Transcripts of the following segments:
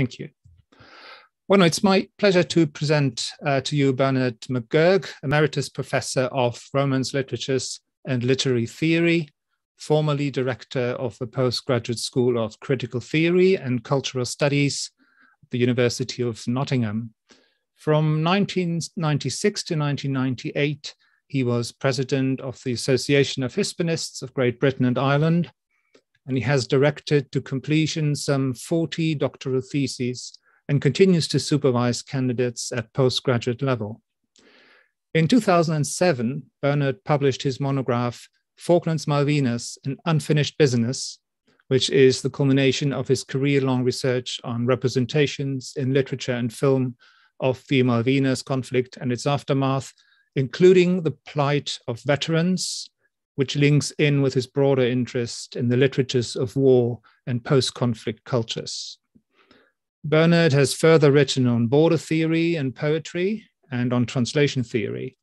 Thank you. Well, it's my pleasure to present uh, to you Bernard McGurk, Emeritus Professor of Romance Literatures and Literary Theory, formerly Director of the Postgraduate School of Critical Theory and Cultural Studies at the University of Nottingham. From 1996 to 1998, he was president of the Association of Hispanists of Great Britain and Ireland, and he has directed to completion some 40 doctoral theses and continues to supervise candidates at postgraduate level. In 2007, Bernard published his monograph, Falklands Malvinas, An Unfinished Business, which is the culmination of his career long research on representations in literature and film of the Malvinas conflict and its aftermath, including the plight of veterans, which links in with his broader interest in the literatures of war and post conflict cultures. Bernard has further written on border theory and poetry and on translation theory.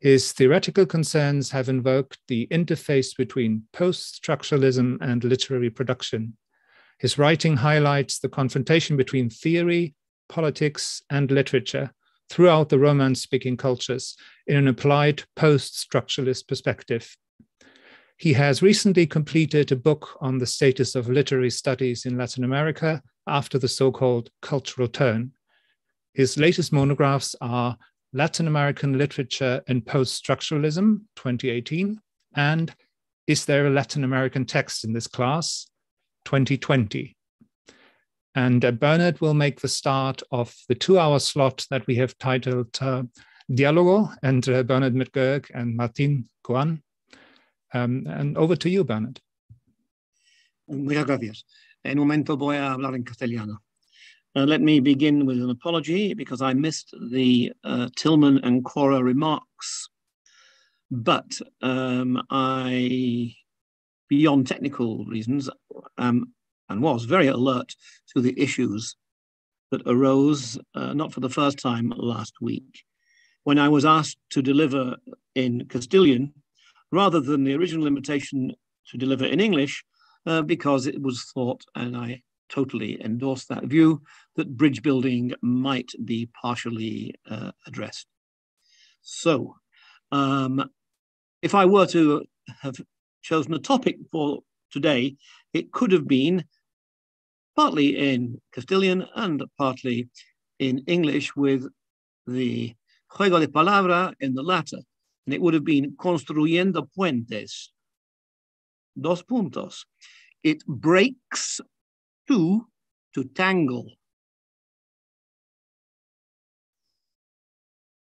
His theoretical concerns have invoked the interface between post structuralism and literary production. His writing highlights the confrontation between theory, politics, and literature throughout the Romance speaking cultures in an applied post structuralist perspective. He has recently completed a book on the status of literary studies in Latin America after the so called cultural turn. His latest monographs are Latin American Literature and Post Structuralism, 2018, and Is There a Latin American Text in This Class, 2020. And uh, Bernard will make the start of the two hour slot that we have titled uh, Dialogo, and uh, Bernard McGurk and Martin Coan. Um, and over to you, Bernard. Muchas gracias. En un momento voy a hablar en castellano. Uh, let me begin with an apology because I missed the uh, Tillman and Cora remarks. But um, I, beyond technical reasons, um, and was very alert to the issues that arose, uh, not for the first time last week, when I was asked to deliver in Castilian rather than the original invitation to deliver in English, uh, because it was thought, and I totally endorse that view, that bridge building might be partially uh, addressed. So, um, if I were to have chosen a topic for today, it could have been partly in Castilian and partly in English with the juego de palabra in the latter. And it would have been construyendo puentes. Dos puntos. It breaks two to tangle.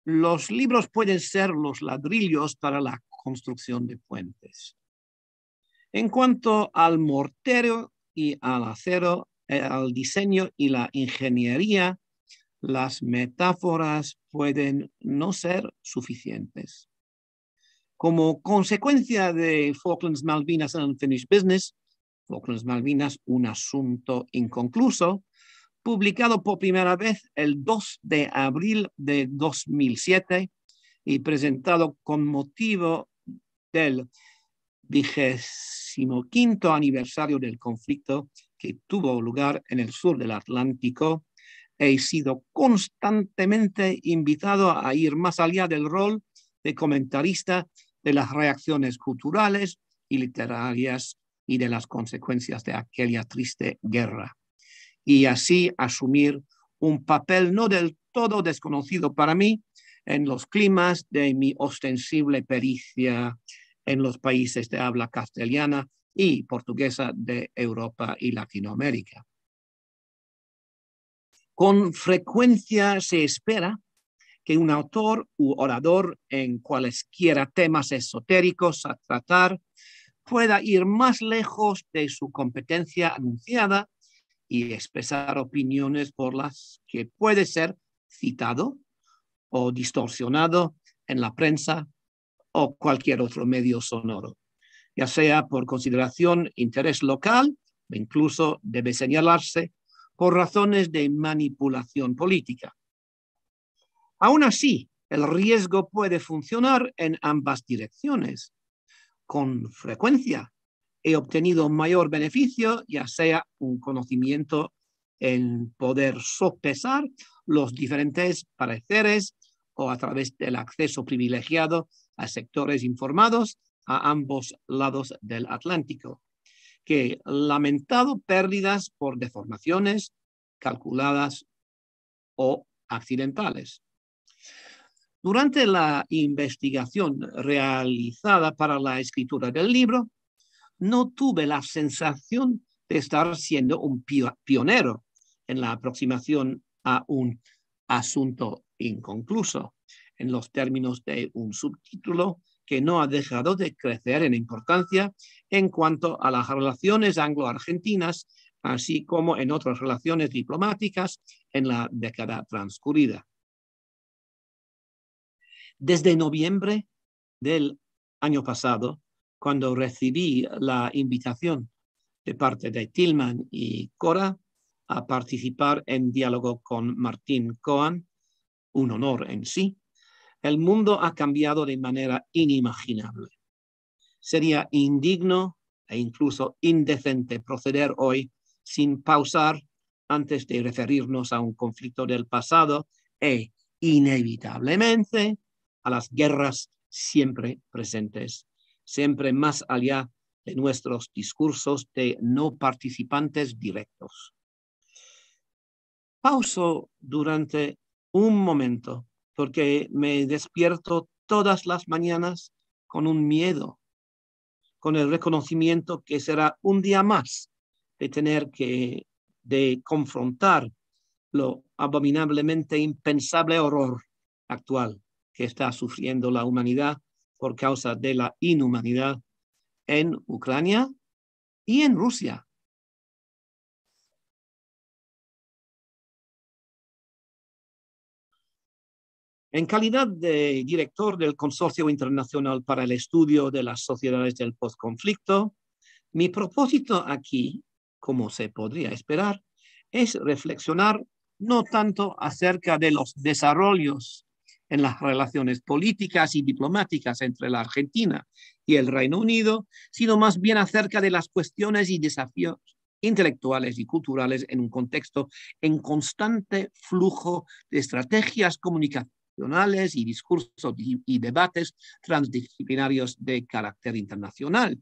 Los libros pueden ser los ladrillos para la construcción de puentes. En cuanto al mortero y al acero, al diseño y la ingeniería, las metáforas pueden no ser suficientes. Como consecuencia de Falklands Malvinas Unfinished Business, Falklands Malvinas, un asunto inconcluso, publicado por primera vez el 2 de abril de 2007 y presentado con motivo del vigésimo quinto aniversario del conflicto que tuvo lugar en el sur del Atlántico, he sido constantemente invitado a ir más allá del rol de comentarista de las reacciones culturales y literarias y de las consecuencias de aquella triste guerra, y así asumir un papel no del todo desconocido para mí en los climas de mi ostensible pericia en los países de habla castellana y portuguesa de Europa y Latinoamérica. Con frecuencia se espera que un autor u orador en cualesquiera temas esotéricos a tratar pueda ir más lejos de su competencia anunciada y expresar opiniones por las que puede ser citado o distorsionado en la prensa o cualquier otro medio sonoro ya sea por consideración interés local, incluso debe señalarse por razones de manipulación política. Aún así, el riesgo puede funcionar en ambas direcciones. Con frecuencia he obtenido mayor beneficio, ya sea un conocimiento en poder sopesar los diferentes pareceres o a través del acceso privilegiado a sectores informados a ambos lados del Atlántico, que lamentado pérdidas por deformaciones calculadas o accidentales. Durante la investigación realizada para la escritura del libro, no tuve la sensación de estar siendo un pionero en la aproximación a un asunto inconcluso, en los términos de un subtítulo que no ha dejado de crecer en importancia en cuanto a las relaciones anglo-argentinas, así como en otras relaciones diplomáticas en la década transcurrida. Desde noviembre del año pasado, cuando recibí la invitación de parte de Tillman y Cora a participar en diálogo con Martín Cohen, un honor en sí, el mundo ha cambiado de manera inimaginable. Sería indigno e incluso indecente proceder hoy sin pausar antes de referirnos a un conflicto del pasado e inevitablemente a las guerras siempre presentes, siempre más allá de nuestros discursos de no participantes directos. Pauso durante un momento porque me despierto todas las mañanas con un miedo, con el reconocimiento que será un día más de tener que de confrontar lo abominablemente impensable horror actual que está sufriendo la humanidad por causa de la inhumanidad en Ucrania y en Rusia. En calidad de director del Consorcio Internacional para el Estudio de las Sociedades del Postconflicto, mi propósito aquí, como se podría esperar, es reflexionar no tanto acerca de los desarrollos en las relaciones políticas y diplomáticas entre la Argentina y el Reino Unido, sino más bien acerca de las cuestiones y desafíos intelectuales y culturales en un contexto en constante flujo de estrategias y discursos y, debates transdisciplinarios de carácter internacional.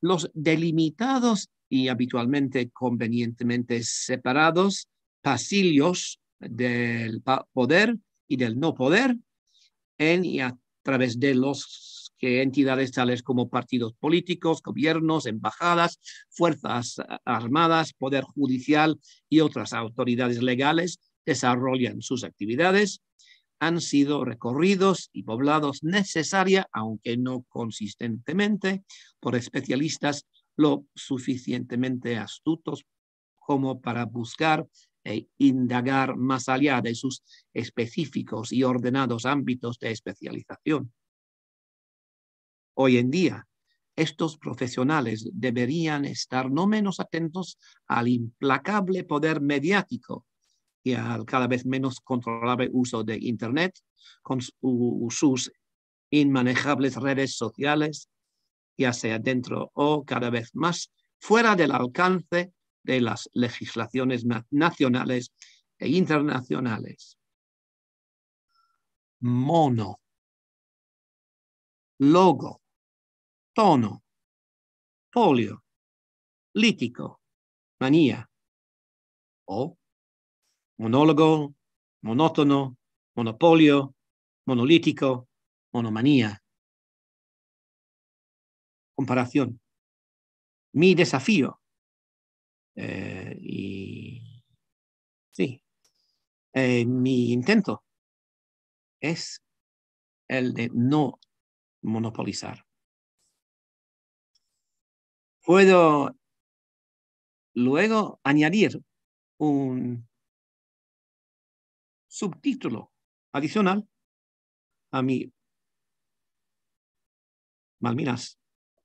Los delimitados y habitualmente convenientemente separados pasillos del poder y del no poder en y a través de los que entidades tales como partidos políticos, gobiernos, embajadas, fuerzas armadas, poder judicial y otras autoridades legales desarrollan sus actividades, han sido recorridos y poblados necesaria, aunque no consistentemente, por especialistas lo suficientemente astutos como para buscar e indagar más allá de sus específicos y ordenados ámbitos de especialización. Hoy en día, estos profesionales deberían estar no menos atentos al implacable poder mediático y al cada vez menos controlable uso de Internet con sus inmanejables redes sociales, ya sea dentro o cada vez más fuera del alcance de las legislaciones nacionales e internacionales. Mono, logo, tono, polio, lítico, manía, o monólogo, monótono, monopolio, monolítico, monomanía. Comparación. Mi desafío eh, y sí, eh, mi intento es el de no monopolizar. Puedo luego añadir un subtítulo adicional a mi Malvinas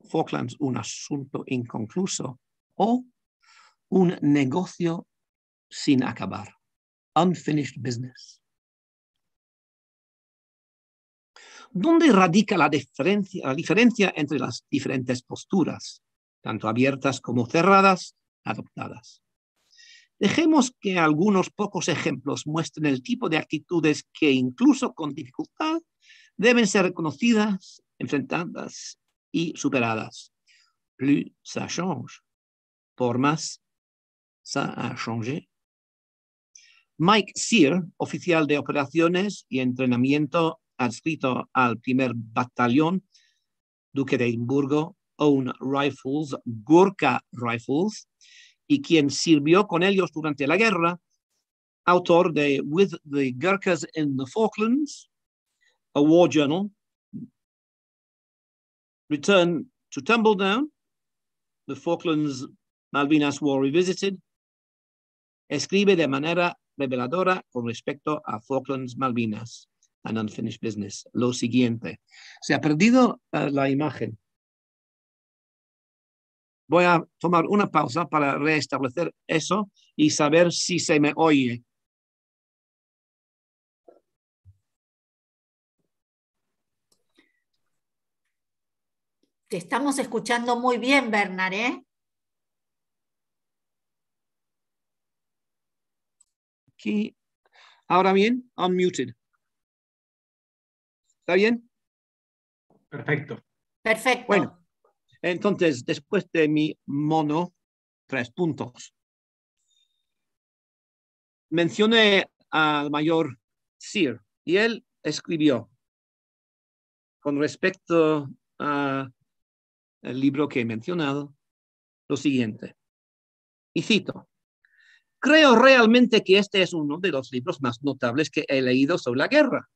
Falklands, un asunto inconcluso, o un negocio sin acabar, unfinished business. ¿Dónde radica la diferencia, la diferencia entre las diferentes posturas, tanto abiertas como cerradas, adoptadas? Dejemos que algunos pocos ejemplos muestren el tipo de actitudes que incluso con dificultad deben ser reconocidas, enfrentadas y superadas. Plus ça change. Por más, ça a changé. Mike Sear, oficial de operaciones y entrenamiento adscrito al primer batallón Duque de Edimburgo, Own Rifles, Gurkha Rifles, y quien sirvió con ellos durante la guerra, autor de With the Gurkhas in the Falklands, a war journal, Return to Tumbledown, the Falklands Malvinas War Revisited, escribe de manera reveladora con respecto a Falklands Malvinas, an unfinished business, lo siguiente. Se ha perdido uh, la imagen. Voy a tomar una pausa para restablecer eso y saber si se me oye. Te estamos escuchando muy bien, Bernard, ¿eh? Aquí. Ahora bien, unmuted. ¿Está bien? Perfecto. Perfecto. Bueno, entonces, después de mi mono, tres puntos. Mencioné al mayor Sir y él escribió con respecto al libro que he mencionado lo siguiente. Y cito, creo realmente que este es uno de los libros más notables que he leído sobre la guerra.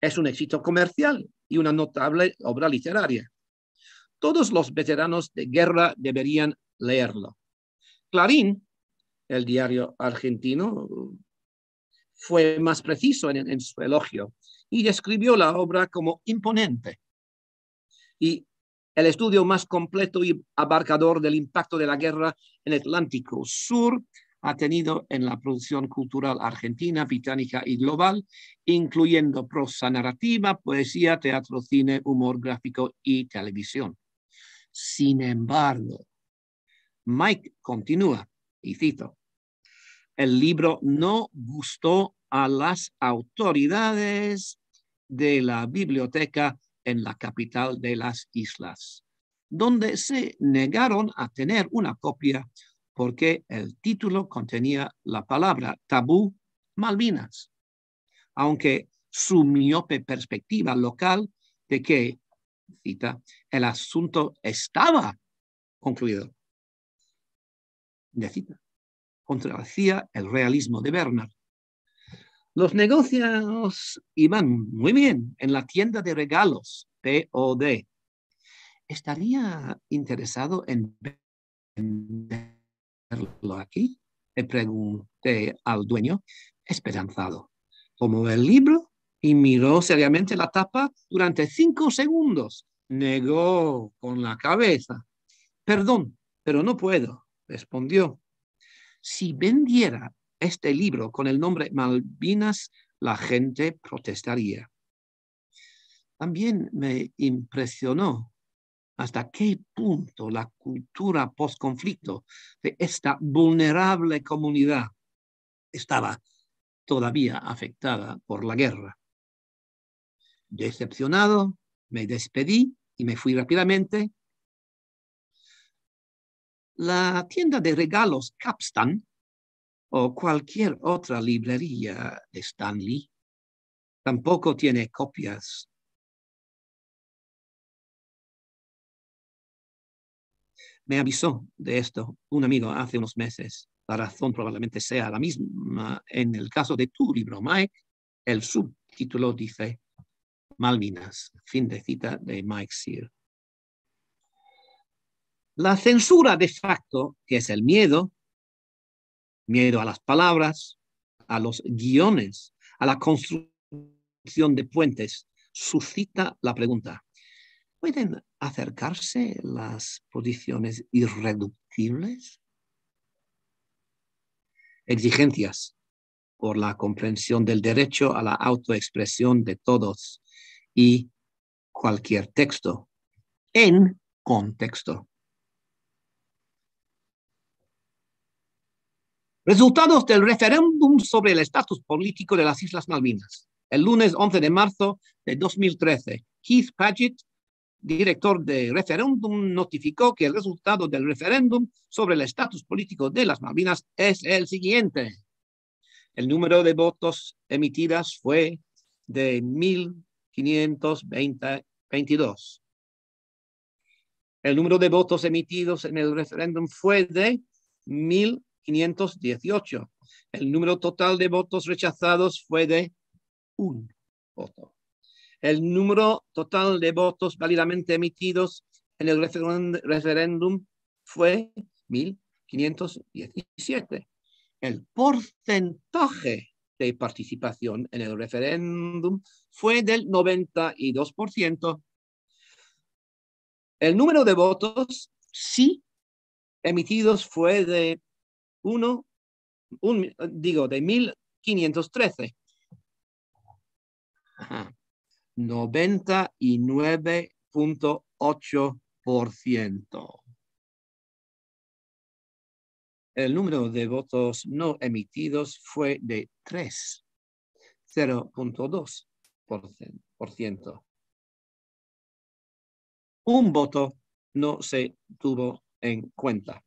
Es un éxito comercial y una notable obra literaria. Todos los veteranos de guerra deberían leerlo. Clarín, el diario argentino, fue más preciso en, su elogio y describió la obra como imponente. Y el estudio más completo y abarcador del impacto de la guerra en Atlántico Sur ha tenido en la producción cultural argentina, británica y global, incluyendo prosa narrativa, poesía, teatro, cine, humor gráfico y televisión. Sin embargo, Mike continúa, y cito, el libro no gustó a las autoridades de la biblioteca en la capital de las islas, donde se negaron a tener una copia porque el título contenía la palabra tabú Malvinas, aunque su miope perspectiva local de que cita, el asunto estaba concluido. De cita, contradecía el realismo de Bernard. Los negocios iban muy bien en la tienda de regalos, POD. ¿Estaría interesado en verlo aquí? Le pregunté al dueño, esperanzado. Tomó el libro y miró seriamente la tapa durante cinco segundos. Negó con la cabeza. Perdón, pero no puedo, respondió. Si vendiera este libro con el nombre Malvinas, la gente protestaría. También me impresionó hasta qué punto la cultura post-conflicto de esta vulnerable comunidad estaba todavía afectada por la guerra. Decepcionado, me despedí y me fui rápidamente. La tienda de regalos Capstan o cualquier otra librería de Stanley tampoco tiene copias. Me avisó de esto un amigo hace unos meses. La razón probablemente sea la misma. En el caso de tu libro, Mike, el subtítulo dice Malvinas, fin de cita de Mike Sear. La censura de facto, que es el miedo, miedo a las palabras, a los guiones, a la construcción de puentes, suscita la pregunta, ¿pueden acercarse las posiciones irreductibles? Exigencias por la comprensión del derecho a la autoexpresión de todos y cualquier texto en contexto. Resultados del referéndum sobre el estatus político de las Islas Malvinas. El lunes 11 de marzo de 2013, Keith Paget, director de referéndum, notificó que el resultado del referéndum sobre el estatus político de las Malvinas es el siguiente. El número de votos emitidas fue de 1.522. El número de votos emitidos en el referéndum fue de 1.518. El número total de votos rechazados fue de un voto. El número total de votos válidamente emitidos en el referéndum fue 1.517. El porcentaje de participación en el referéndum fue del 92%. El número de votos sí emitidos fue de uno, un, digo, de 1513. 99.8%. El número de votos no emitidos fue de 3, 0.2%. Un voto no se tuvo en cuenta.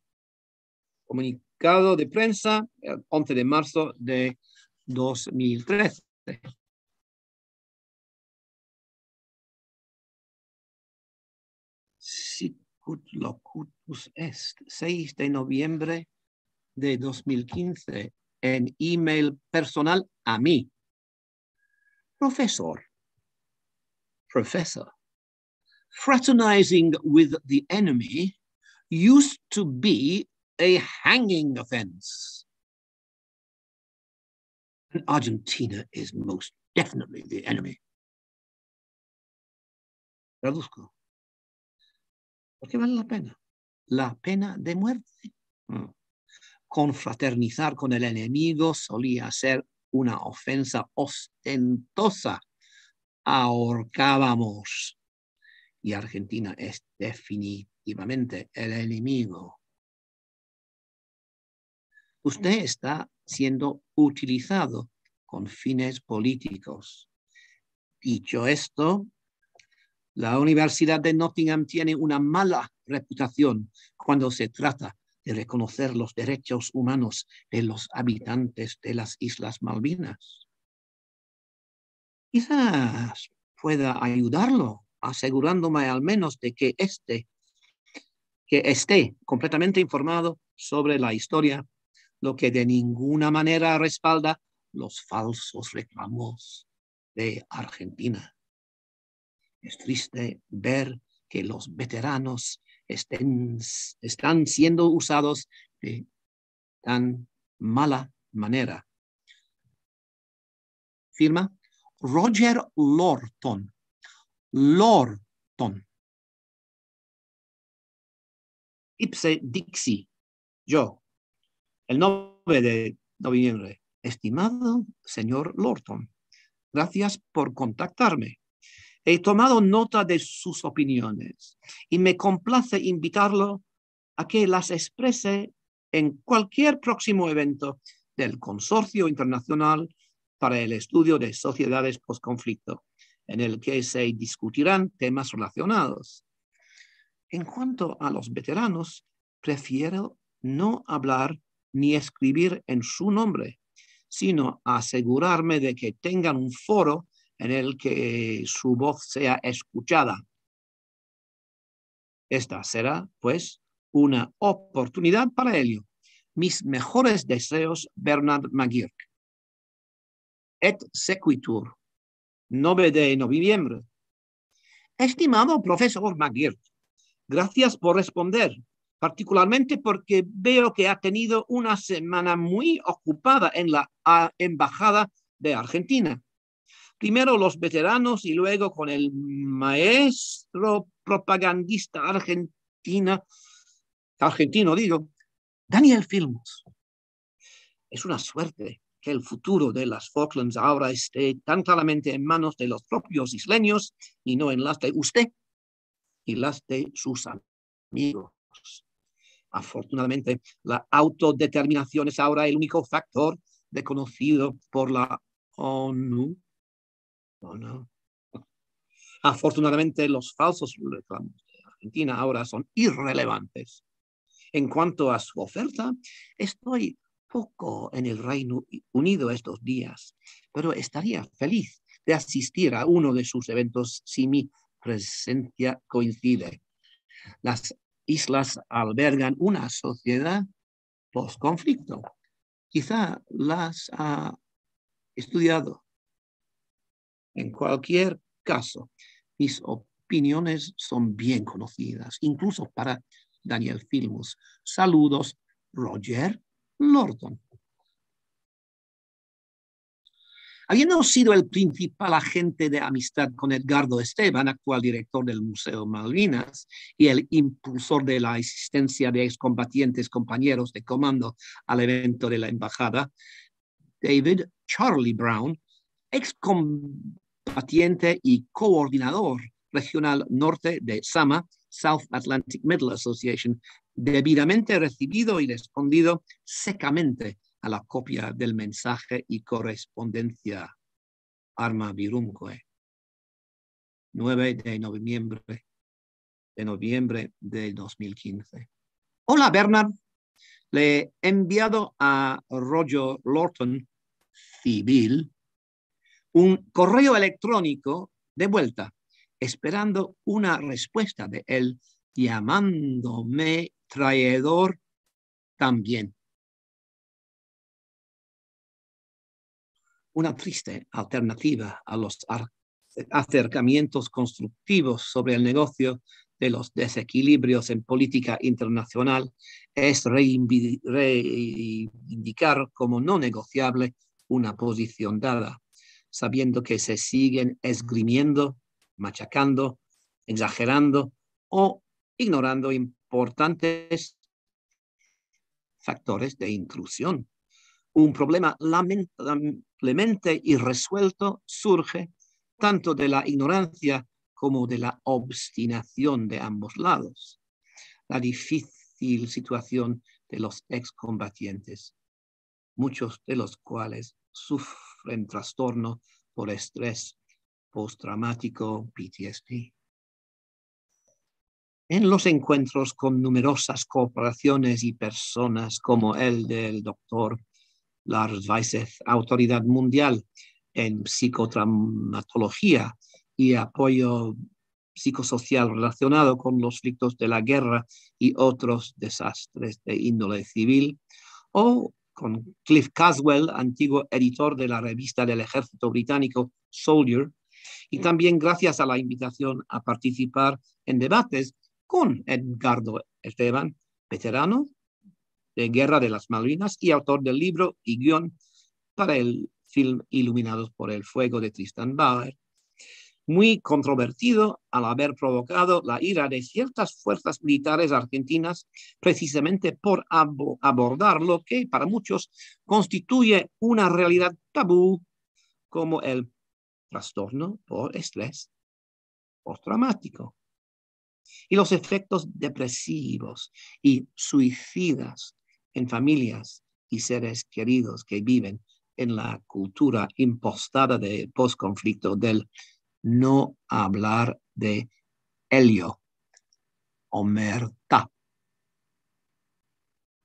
Comunicado de prensa el 11 de marzo de 2013. Sicut locutus est, 6 de noviembre de 2015 en email personal a mí. Profesor, professor, fraternizing with the enemy used to be a hanging offense. And Argentina is most definitely the enemy. Traduzco. ¿Por qué vale la pena? La pena de muerte. Mm. Confraternizar con el enemigo solía ser una ofensa ostentosa. Ahorcábamos. Y Argentina es definitivamente el enemigo. Usted está siendo utilizado con fines políticos. Dicho esto, la Universidad de Nottingham tiene una mala reputación cuando se trata de reconocer los derechos humanos de los habitantes de las Islas Malvinas. Quizás pueda ayudarlo, asegurándome al menos de que este, que esté completamente informado sobre la historia, lo que de ninguna manera respalda los falsos reclamos de Argentina. Es triste ver que los veteranos estén, están siendo usados de tan mala manera. Firma Roger Lorton. Lorton. Ipse Dixie. Yo. El 9 de noviembre. Estimado señor Lorton, gracias por contactarme. He tomado nota de sus opiniones y me complace invitarlo a que las exprese en cualquier próximo evento del Consorcio Internacional para el Estudio de Sociedades Postconflicto, en el que se discutirán temas relacionados. En cuanto a los veteranos, prefiero no hablar ni escribir en su nombre, sino asegurarme de que tengan un foro en el que su voz sea escuchada. Esta será, pues, una oportunidad para ello. Mis mejores deseos, Bernard Maguire. Et sequitur, 9 de noviembre. Estimado profesor Maguire, gracias por responder, particularmente porque veo que ha tenido una semana muy ocupada en la Embajada de Argentina primero los veteranos y luego con el maestro propagandista argentina, argentino digo, Daniel Filmus. Es una suerte que el futuro de las Falklands ahora esté tan claramente en manos de los propios isleños y no en las de usted y las de sus amigos. Afortunadamente, la autodeterminación es ahora el único factor reconocido por la ONU. Afortunadamente, los falsos reclamos de Argentina ahora son irrelevantes. En cuanto a su oferta, estoy poco en el Reino Unido estos días, pero estaría feliz de asistir a uno de sus eventos si mi presencia coincide. Las islas albergan una sociedad post-conflicto. Quizá las ha estudiado. En cualquier caso, mis opiniones son bien conocidas, incluso para Daniel Filmus. Saludos, Roger Lorton. Habiendo sido el principal agente de amistad con Edgardo Esteban, actual director del Museo Malvinas, y el impulsor de la existencia de excombatientes compañeros de comando al evento de la embajada, David Charlie Brown, excombatiente y coordinador regional norte de SAMA, South Atlantic Middle Association, debidamente recibido y respondido secamente a la copia del mensaje y correspondencia Arma Virunque. 9 de noviembre de noviembre del 2015. Hola Bernard, le he enviado a Roger Lorton Civil un correo electrónico de vuelta, esperando una respuesta de él, llamándome traidor también. una triste alternativa a los acercamientos constructivos sobre el negocio de los desequilibrios en política internacional es reivindicar como no negociable una posición dada, sabiendo que se siguen esgrimiendo, machacando, exagerando o ignorando importantes factores de intrusión. Un problema lamentablemente irresuelto surge tanto de la ignorancia como de la obstinación de ambos lados. La difícil situación de los excombatientes, muchos de los cuales sufren trastorno por estrés postraumático PTSD. En los encuentros con numerosas corporaciones y personas como el del doctor Lars Weissef, autoridad mundial en psicotraumatología y apoyo psicosocial relacionado con los conflictos de la guerra y otros desastres de índole civil, o con Cliff Caswell, antiguo editor de la revista del ejército británico Soldier, y también gracias a la invitación a participar en debates con Edgardo Esteban, veterano de Guerra de las Malvinas y autor del libro y guion para el film Iluminados por el Fuego de Tristan Bauer, muy controvertido al haber provocado la ira de ciertas fuerzas militares argentinas precisamente por abordar lo que para muchos constituye una realidad tabú como el trastorno por estrés postraumático y los efectos depresivos y suicidas en familias y seres queridos que viven en la cultura impostada de postconflicto del no hablar de helio, omerta.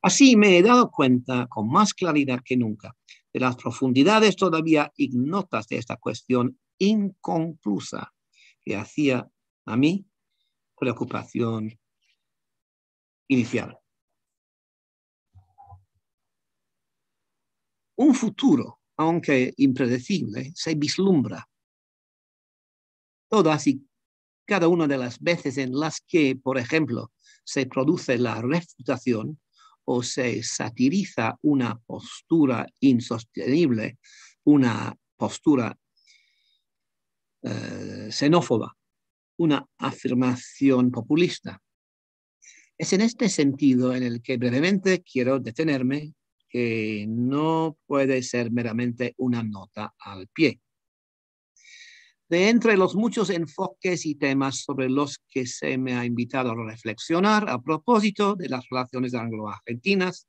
Así me he dado cuenta con más claridad que nunca de las profundidades todavía ignotas de esta cuestión inconclusa que hacía a mí preocupación inicial. Un futuro, aunque impredecible, se vislumbra. Todas y cada una de las veces en las que, por ejemplo, se produce la refutación o se satiriza una postura insostenible, una postura eh, xenófoba, una afirmación populista. Es en este sentido en el que brevemente quiero detenerme que no puede ser meramente una nota al pie. De entre los muchos enfoques y temas sobre los que se me ha invitado a reflexionar a propósito de las relaciones anglo-argentinas,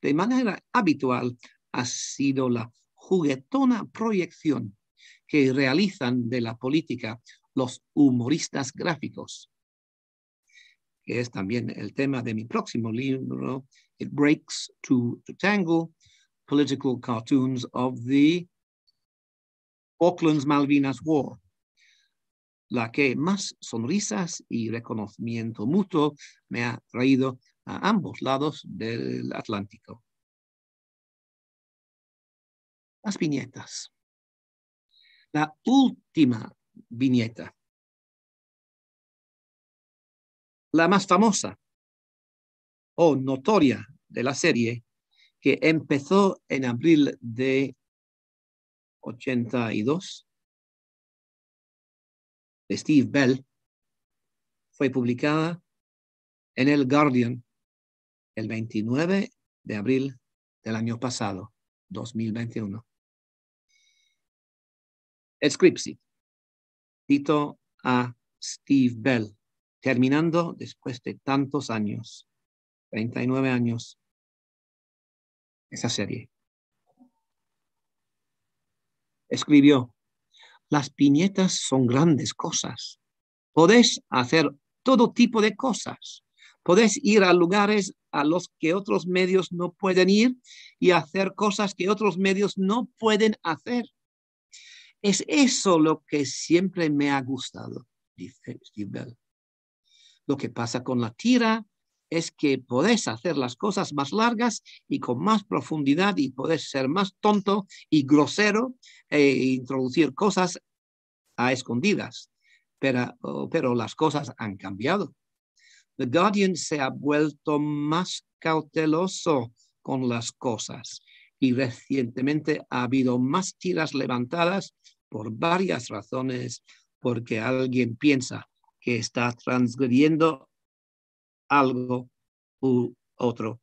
de manera habitual ha sido la juguetona proyección que realizan de la política los humoristas gráficos, que es también el tema de mi próximo libro, It Breaks to Tangle, Political Cartoons of the Falklands Malvinas War, la que más sonrisas y reconocimiento mutuo me ha traído a ambos lados del Atlántico. Las viñetas. La última viñeta. La más famosa o notoria de la serie que empezó en abril de 82 de Steve Bell fue publicada en el Guardian el 29 de abril del año pasado, 2021. Scripsi. Cito a Steve Bell, terminando después de tantos años, 39 años, esa serie. Escribió, las piñetas son grandes cosas. Podés hacer todo tipo de cosas. Podés ir a lugares a los que otros medios no pueden ir y hacer cosas que otros medios no pueden hacer. Es eso lo que siempre me ha gustado, dice Steve. Lo que pasa con la tira es que podés hacer las cosas más largas y con más profundidad y podés ser más tonto y grosero e introducir cosas a escondidas. Pero, pero las cosas han cambiado. The Guardian se ha vuelto más cauteloso con las cosas y recientemente ha habido más tiras levantadas por varias razones, porque alguien piensa que está transgrediendo algo u otro.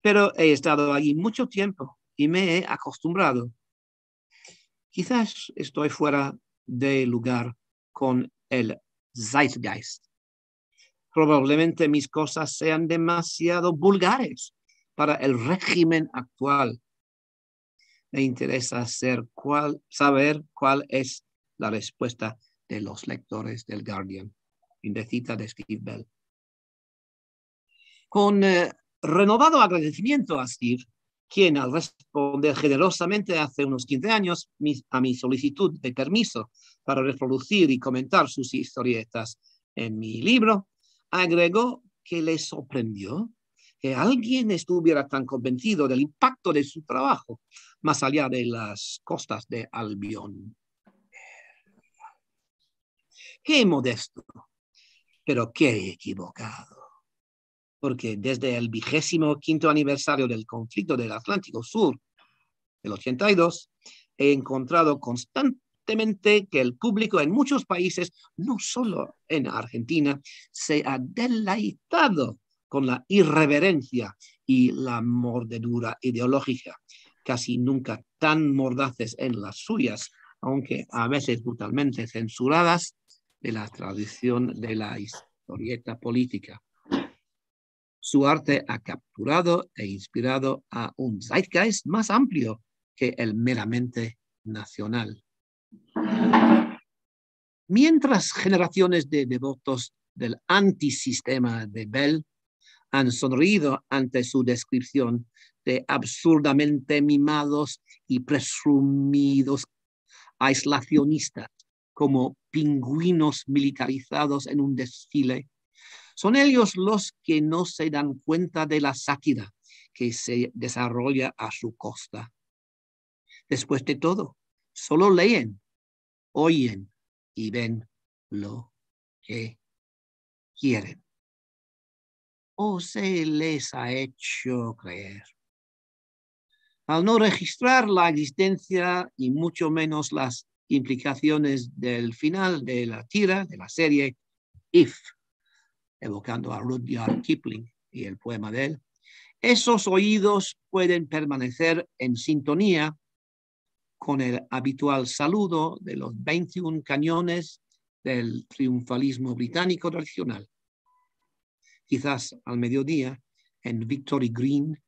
Pero he estado allí mucho tiempo y me he acostumbrado. Quizás estoy fuera de lugar con el zeitgeist. Probablemente mis cosas sean demasiado vulgares para el régimen actual me interesa saber cuál es la respuesta de los lectores del Guardian. Indecita de Steve Bell. Con eh, renovado agradecimiento a Steve, quien al responder generosamente hace unos 15 años a mi solicitud de permiso para reproducir y comentar sus historietas en mi libro, agregó que le sorprendió que alguien estuviera tan convencido del impacto de su trabajo más allá de las costas de Albión. Qué modesto, pero qué equivocado. Porque desde el vigésimo quinto aniversario del conflicto del Atlántico Sur, el 82, he encontrado constantemente que el público en muchos países, no solo en Argentina, se ha deleitado con la irreverencia y la mordedura ideológica casi nunca tan mordaces en las suyas, aunque a veces brutalmente censuradas, de la tradición de la historieta política. Su arte ha capturado e inspirado a un zeitgeist más amplio que el meramente nacional. Mientras generaciones de devotos del antisistema de Bell han sonreído ante su descripción de absurdamente mimados y presumidos aislacionistas como pingüinos militarizados en un desfile. Son ellos los que no se dan cuenta de la sátira que se desarrolla a su costa. Después de todo, solo leen, oyen y ven lo que quieren. O se les ha hecho creer al no registrar la existencia y mucho menos las implicaciones del final de la tira, de la serie If, evocando a Rudyard Kipling y el poema de él, esos oídos pueden permanecer en sintonía con el habitual saludo de los 21 cañones del triunfalismo británico tradicional. Quizás al mediodía en Victory Green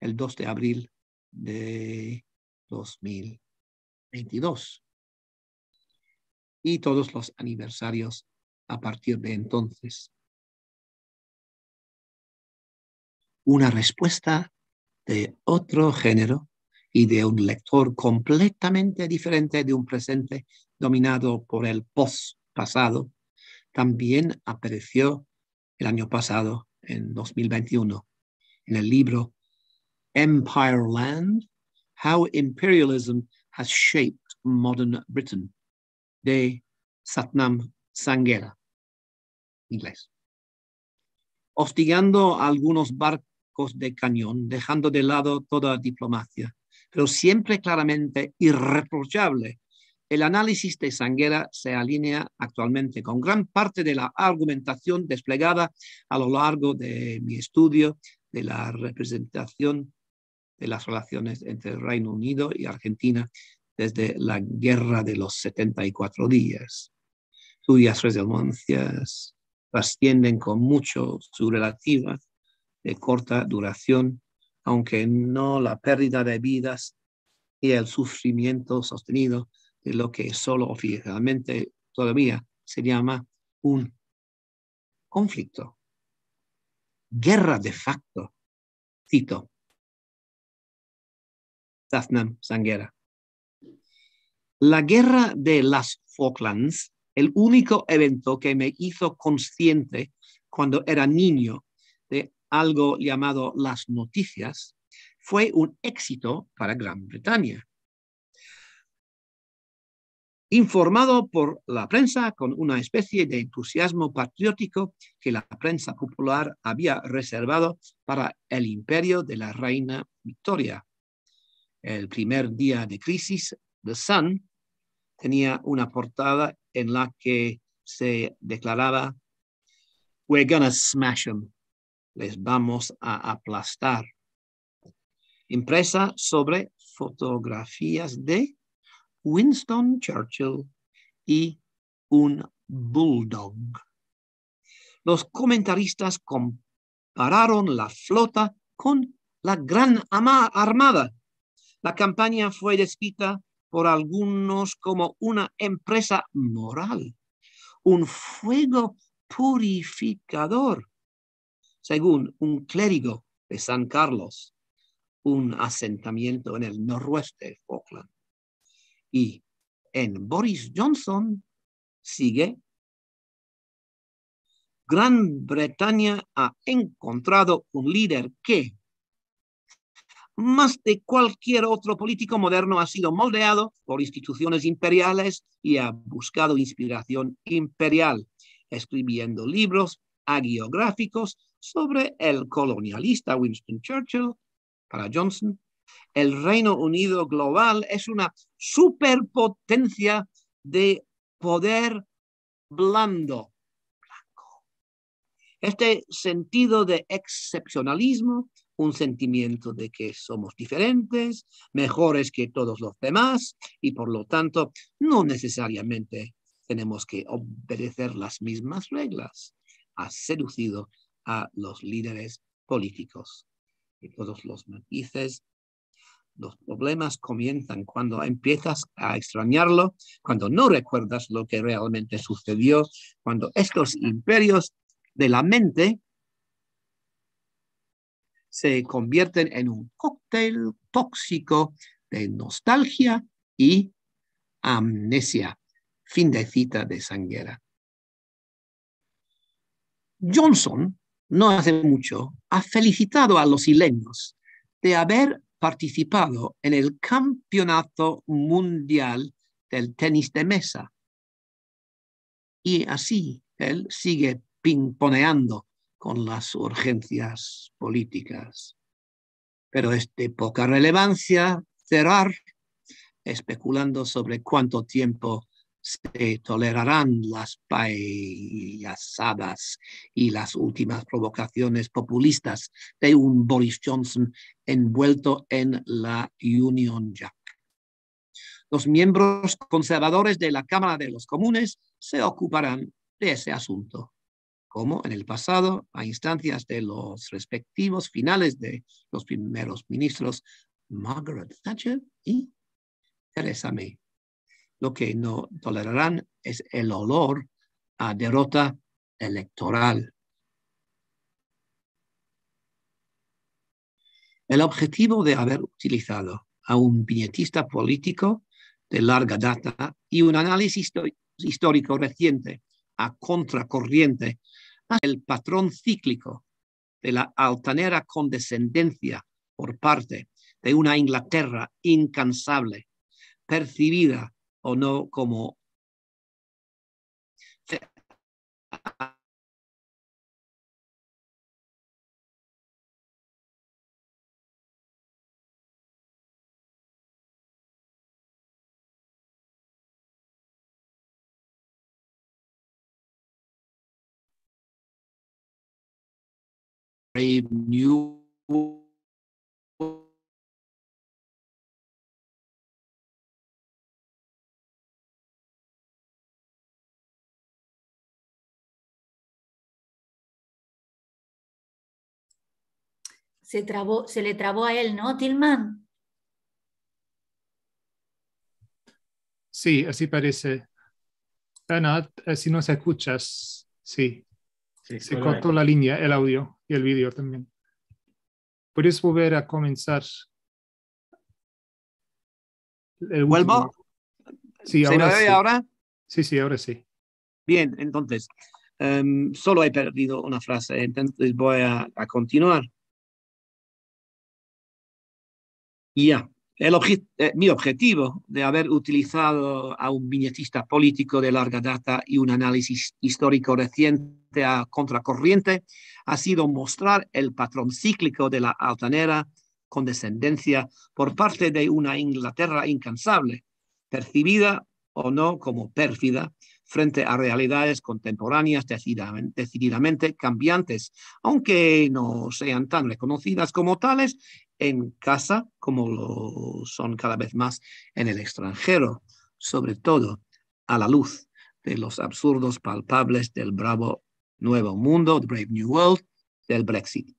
el 2 de abril de 2022. Y todos los aniversarios a partir de entonces. Una respuesta de otro género y de un lector completamente diferente de un presente dominado por el post-pasado, también apareció el año pasado, en 2021, en el libro Empire Land, How Imperialism Has Shaped Modern Britain, de Satnam Sanghera, inglés. Hostigando algunos barcos de cañón, dejando de lado toda diplomacia, pero siempre claramente irreprochable el análisis de Sanguera se alinea actualmente con gran parte de la argumentación desplegada a lo largo de mi estudio de la representación de las relaciones entre el Reino Unido y Argentina desde la Guerra de los 74 días, cuyas resonancias trascienden con mucho su relativa de corta duración, aunque no la pérdida de vidas y el sufrimiento sostenido de lo que solo oficialmente todavía se llama un conflicto. Guerra de facto, cito. Satnam Sanguera. La guerra de las Falklands, el único evento que me hizo consciente cuando era niño de algo llamado las noticias, fue un éxito para Gran Bretaña informado por la prensa con una especie de entusiasmo patriótico que la prensa popular había reservado para el imperio de la reina Victoria. El primer día de crisis, The Sun tenía una portada en la que se declaraba, We're gonna smash them. Les vamos a aplastar. Impresa sobre fotografías de Winston Churchill y un bulldog. Los comentaristas compararon la flota con la gran armada. La campaña fue descrita por algunos como una empresa moral, un fuego purificador, según un clérigo de San Carlos, un asentamiento en el noroeste de Falkland. Y en Boris Johnson sigue, Gran Bretaña ha encontrado un líder que, más de cualquier otro político moderno, ha sido moldeado por instituciones imperiales y ha buscado inspiración imperial, escribiendo libros agiográficos sobre el colonialista Winston Churchill para Johnson el Reino Unido global es una superpotencia de poder blando. Este sentido de excepcionalismo, un sentimiento de que somos diferentes, mejores que todos los demás y por lo tanto no necesariamente tenemos que obedecer las mismas reglas, ha seducido a los líderes políticos. Y todos los matices los problemas comienzan cuando empiezas a extrañarlo, cuando no recuerdas lo que realmente sucedió, cuando estos imperios de la mente se convierten en un cóctel tóxico de nostalgia y amnesia. Fin de cita de Sanguera. Johnson, no hace mucho, ha felicitado a los isleños de haber participado en el Campeonato Mundial del Tenis de Mesa. Y así él sigue pingponeando con las urgencias políticas. Pero es de poca relevancia cerrar especulando sobre cuánto tiempo se tolerarán las payasadas y las últimas provocaciones populistas de un Boris Johnson envuelto en la Union Jack. Los miembros conservadores de la Cámara de los Comunes se ocuparán de ese asunto, como en el pasado, a instancias de los respectivos finales de los primeros ministros Margaret Thatcher y Theresa May. Lo que no tolerarán es el olor a derrota electoral. El objetivo de haber utilizado a un viñetista político de larga data y un análisis histórico reciente a contracorriente el patrón cíclico de la altanera condescendencia por parte de una Inglaterra incansable, percibida o no como New Se, trabó, se le trabó a él, ¿no, Tilman? Sí, así parece. Ana, si nos escuchas, sí. Sí, Se cortó la línea, el audio y el vídeo también. ¿Puedes volver a comenzar? El ¿Vuelvo? Sí, ¿Se me ahora oye sí. ahora? Sí, sí, ahora sí. Bien, entonces, em, solo he perdido una frase, entonces voy a, a continuar. Ya, el eh, mi objetivo de haber utilizado a un viñetista político de larga data y un análisis histórico reciente a contracorriente ha sido mostrar el patrón cíclico de la altanera condescendencia por parte de una Inglaterra incansable, percibida o no como pérfida frente a realidades contemporáneas decididamente cambiantes, aunque no sean tan reconocidas como tales en casa como lo son cada vez más en el extranjero, sobre todo a la luz de los absurdos palpables del bravo nuevo mundo, brave new world, del Brexit.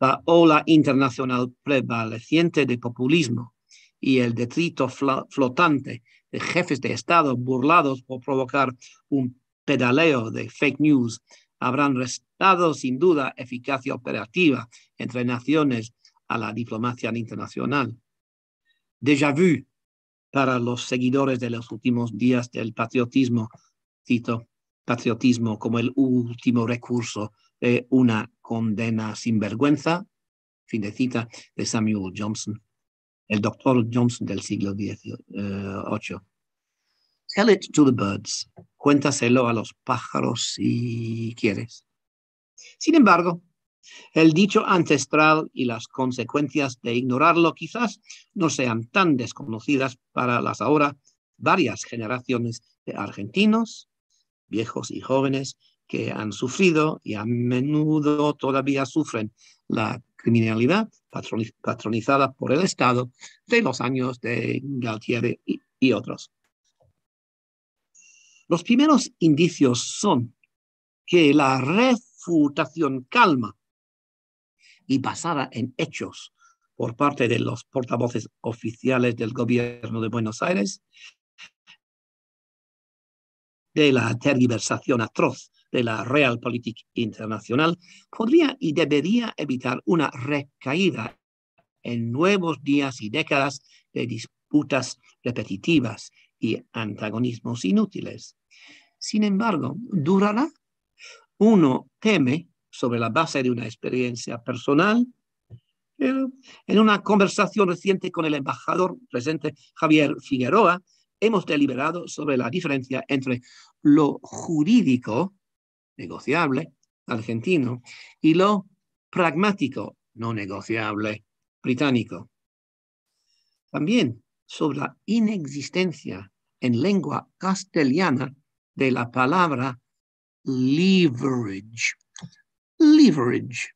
La ola internacional prevaleciente de populismo y el detrito flotante de jefes de Estado burlados por provocar un pedaleo de fake news habrán restado sin duda eficacia operativa entre naciones a la diplomacia internacional. Déjà vu para los seguidores de los últimos días del patriotismo, cito, patriotismo como el último recurso de una condena sin vergüenza, fin de cita de Samuel Johnson, el doctor Johnson del siglo XVIII. Tell it to the birds, cuéntaselo a los pájaros si quieres. Sin embargo, el dicho ancestral y las consecuencias de ignorarlo quizás no sean tan desconocidas para las ahora varias generaciones de argentinos, viejos y jóvenes, que han sufrido y a menudo todavía sufren la criminalidad patroni- patronizada por el Estado de los años de Galtieri y otros. Los primeros indicios son que la refutación calma y basada en hechos por parte de los portavoces oficiales del gobierno de Buenos Aires de la tergiversación atroz de la realpolitik internacional podría y debería evitar una recaída en nuevos días y décadas de disputas repetitivas y antagonismos inútiles. Sin embargo, durará. Uno teme, sobre la base de una experiencia personal, pero en una conversación reciente con el embajador presente Javier Figueroa, hemos deliberado sobre la diferencia entre lo jurídico, negociable, argentino, y lo pragmático, no negociable, británico. También sobre la inexistencia en lengua castellana de la palabra leverage. Leverage.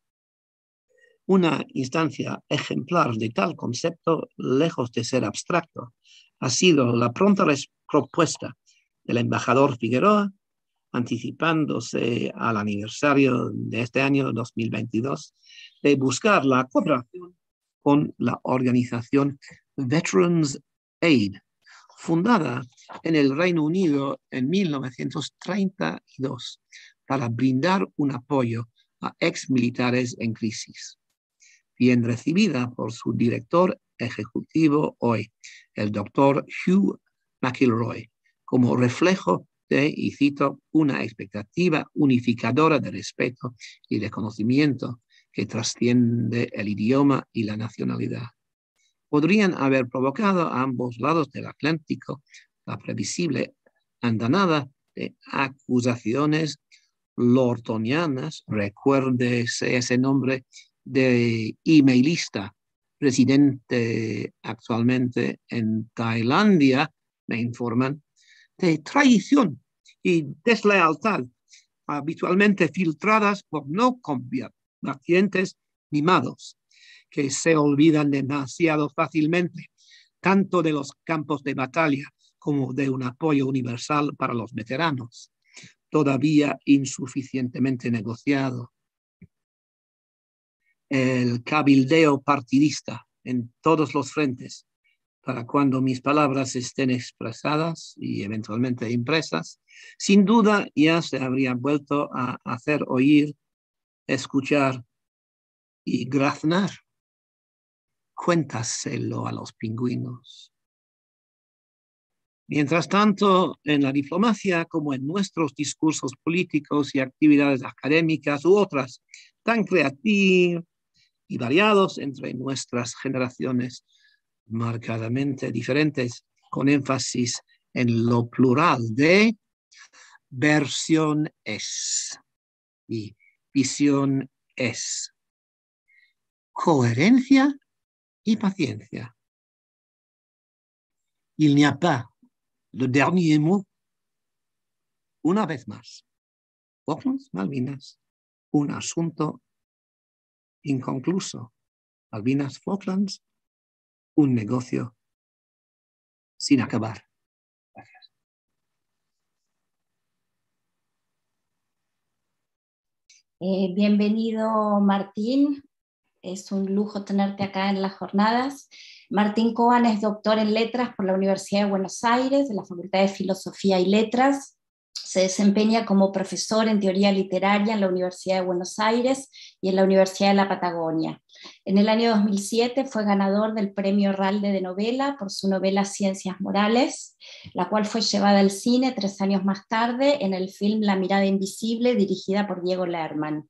Una instancia ejemplar de tal concepto, lejos de ser abstracto, ha sido la pronta propuesta del embajador Figueroa, anticipándose al aniversario de este año 2022, de buscar la cooperación con la organización Veterans Aid, fundada en el Reino Unido en 1932 para brindar un apoyo a exmilitares en crisis. Bien recibida por su director ejecutivo hoy, el doctor Hugh McIlroy, como reflejo de, y cito, una expectativa unificadora de respeto y de conocimiento que trasciende el idioma y la nacionalidad. Podrían haber provocado a ambos lados del Atlántico la previsible andanada de acusaciones lortonianas, recuérdese ese nombre de emailista, residente actualmente en Tailandia, me informan, de traición y deslealtad, habitualmente filtradas por no combatientes mimados, que se olvidan demasiado fácilmente, tanto de los campos de batalla como de un apoyo universal para los veteranos, todavía insuficientemente negociado. El cabildeo partidista en todos los frentes para cuando mis palabras estén expresadas y eventualmente impresas, sin duda ya se habría vuelto a hacer oír, escuchar y graznar. Cuéntaselo a los pingüinos. Mientras tanto, en la diplomacia, como en nuestros discursos políticos y actividades académicas u otras tan creativos y variados entre nuestras generaciones, marcadamente diferentes, con énfasis en lo plural de versión es y visión es. Coherencia y paciencia. Il n'y a le dernier mot. Una vez más, Falklands, Malvinas, un asunto inconcluso. Malvinas, Falklands, un negocio sin acabar. Gracias. Eh, bienvenido, Martín. Es un lujo tenerte acá en las jornadas. Martín Coan es doctor en letras por la Universidad de Buenos Aires, de la Facultad de Filosofía y Letras. Se desempeña como profesor en teoría literaria en la Universidad de Buenos Aires y en la Universidad de la Patagonia. En el año 2007 fue ganador del Premio Ralde de Novela por su novela Ciencias Morales, la cual fue llevada al cine tres años más tarde en el film La mirada invisible, dirigida por Diego Lerman.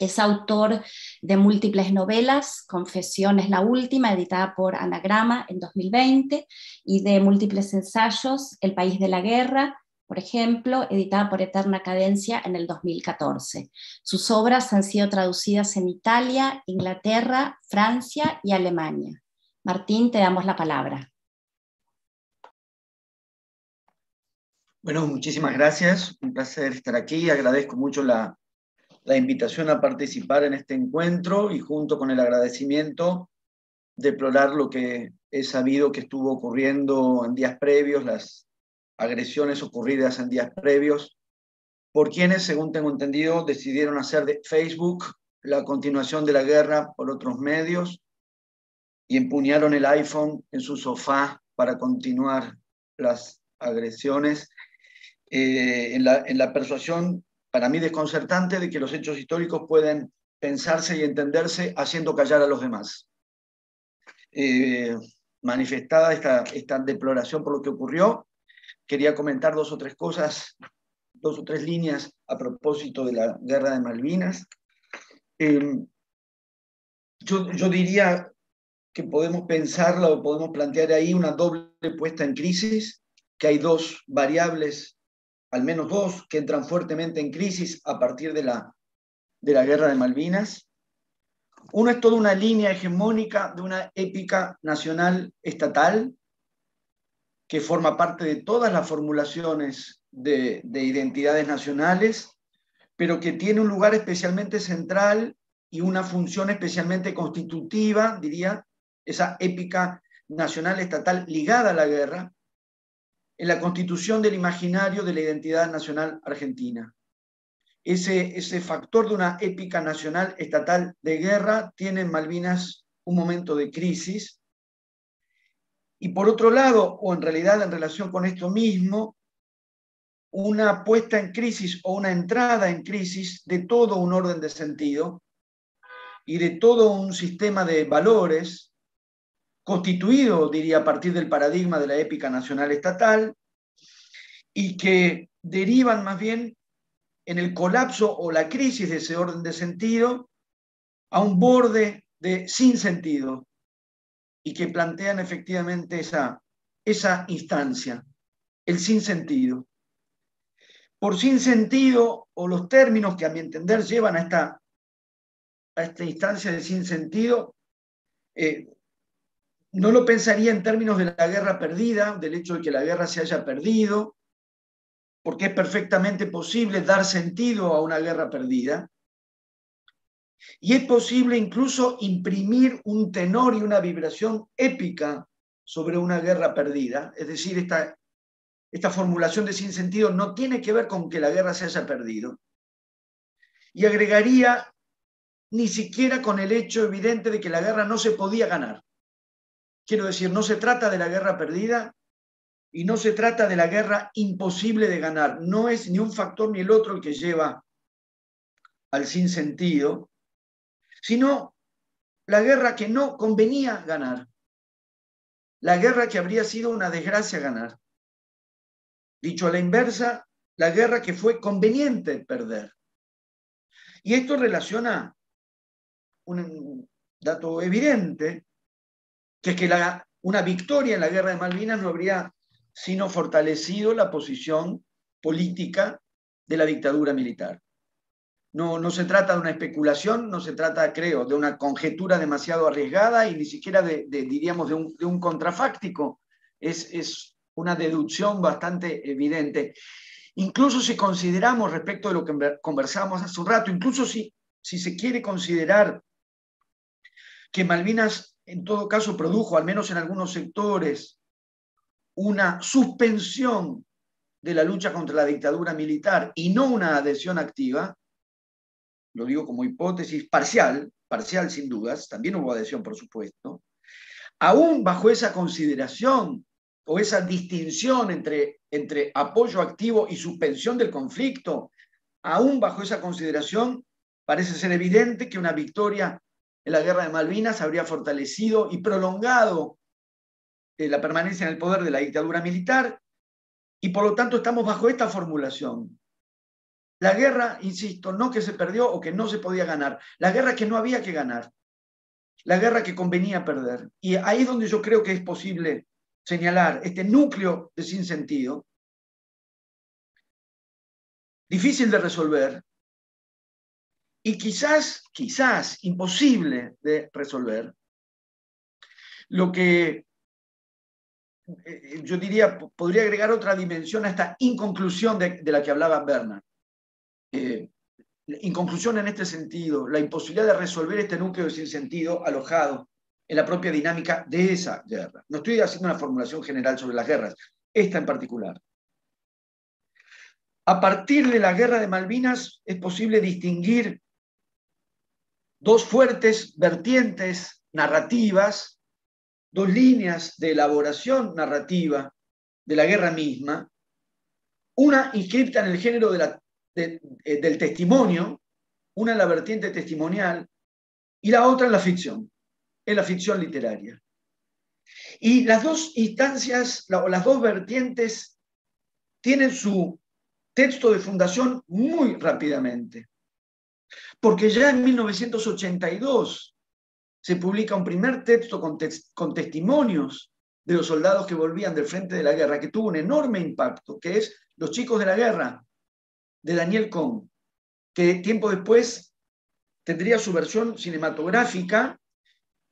Es autor de múltiples novelas, Confesiones la última, editada por Anagrama en 2020, y de múltiples ensayos, El país de la guerra, por ejemplo, editada por Eterna Cadencia en el 2014. Sus obras han sido traducidas en Italia, Inglaterra, Francia y Alemania. Martín, te damos la palabra. Bueno, muchísimas gracias. Un placer estar aquí. Agradezco mucho la, la invitación a participar en este encuentro y junto con el agradecimiento deplorar lo que he sabido que estuvo ocurriendo en días previos, las agresiones ocurridas en días previos, por quienes, según tengo entendido, decidieron hacer de Facebook la continuación de la guerra por otros medios y empuñaron el iPhone en su sofá para continuar las agresiones. Eh, en, la, en la persuasión, para mí desconcertante, de que los hechos históricos pueden pensarse y entenderse haciendo callar a los demás. Eh, manifestada esta, esta deploración por lo que ocurrió, quería comentar dos o tres cosas, dos o tres líneas a propósito de la guerra de Malvinas. Em, yo, yo diría que podemos pensarla o podemos plantear ahí una doble puesta en crisis, que hay dos variables, al menos dos, que entran fuertemente en crisis a partir de la, de la guerra de Malvinas. Uno es toda una línea hegemónica de una épica nacional estatal, que forma parte de todas las formulaciones de, identidades nacionales, pero que tiene un lugar especialmente central y una función especialmente constitutiva, diría, esa épica nacional estatal ligada a la guerra en la constitución del imaginario de la identidad nacional argentina. Ese, ese factor de una épica nacional estatal de guerra tiene en Malvinas un momento de crisis. Y por otro lado, o en realidad en relación con esto mismo, una puesta en crisis o una entrada en crisis de todo un orden de sentido y de todo un sistema de valores constituido, diría, a partir del paradigma de la épica nacional estatal y que derivan más bien en el colapso o la crisis de ese orden de sentido a un borde de sin sentido y que plantean efectivamente esa, esa instancia, el sin sentido. Por sin sentido o los términos que a mi entender llevan a esta, a esta instancia de sin sentido, eh, no lo pensaría en términos de la guerra perdida, del hecho de que la guerra se haya perdido, porque es perfectamente posible dar sentido a una guerra perdida. Y es posible incluso imprimir un tenor y una vibración épica sobre una guerra perdida, es decir, esta esta formulación de sin sentido no tiene que ver con que la guerra se haya perdido. Y agregaría ni siquiera con el hecho evidente de que la guerra no se podía ganar. Quiero decir, no se trata de la guerra perdida y no se trata de la guerra imposible de ganar. No es ni un factor ni el otro el que lleva al sin sentido, sino la guerra que no convenía ganar. La guerra que habría sido una desgracia ganar. Dicho a la inversa, la guerra que fue conveniente perder. Y esto relaciona un dato evidente, que es que una victoria en la guerra de Malvinas no habría sino fortalecido la posición política de la dictadura militar. No, no se trata de una especulación, no se trata, creo, de una conjetura demasiado arriesgada y ni siquiera diríamos, de un, de un contrafáctico. Es, es una deducción bastante evidente. Incluso si consideramos respecto de lo que conversamos hace un rato, incluso si, si se quiere considerar que Malvinas en todo caso produjo, al menos en algunos sectores, una suspensión de la lucha contra la dictadura militar y no una adhesión activa, lo digo como hipótesis parcial, parcial sin dudas, también hubo adhesión por supuesto, aún bajo esa consideración o esa distinción entre, entre apoyo activo y suspensión del conflicto, aún bajo esa consideración, parece ser evidente que una victoria en la guerra de Malvinas habría fortalecido y prolongado eh, la permanencia en el poder de la dictadura militar y por lo tanto estamos bajo esta formulación. La guerra, insisto, no que se perdió o que no se podía ganar, la guerra que no había que ganar, la guerra que convenía perder. Y ahí es donde yo creo que es posible señalar este núcleo de sinsentido, difícil de resolver y quizás, quizás imposible de resolver, lo que eh, yo diría, podría agregar otra dimensión a esta inconclusión de, la que hablaba Bernard. Eh, inconclusión en este sentido, la imposibilidad de resolver este núcleo de sinsentido alojado en la propia dinámica de esa guerra. No estoy haciendo una formulación general sobre las guerras, esta en particular. A partir de la guerra de Malvinas es posible distinguir dos fuertes vertientes narrativas, dos líneas de elaboración narrativa de la guerra misma, una inscripta en el género eh, del testimonio, una en la vertiente testimonial y la otra en la ficción en la ficción literaria. Y las dos instancias, o las dos vertientes, tienen su texto de fundación muy rápidamente. Porque ya en 1982 se publica un primer texto con, testimonios de los soldados que volvían del frente de la guerra, que tuvo un enorme impacto, que es Los chicos de la guerra, de Daniel Cohn, que tiempo después tendría su versión cinematográfica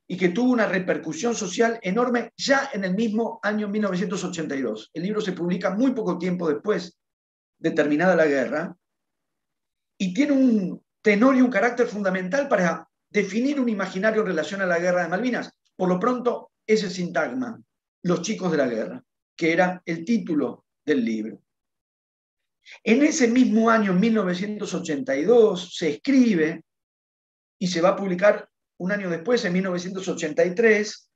y que tuvo una repercusión social enorme ya en el mismo año 1982. El libro se publica muy poco tiempo después de terminada la guerra y tiene un tenor y un carácter fundamental para definir un imaginario en relación a la guerra de Malvinas. Por lo pronto, ese sintagma, Los chicos de la guerra, que era el título del libro. En ese mismo año, 1982, se escribe y se va a publicar un año después, en 1983,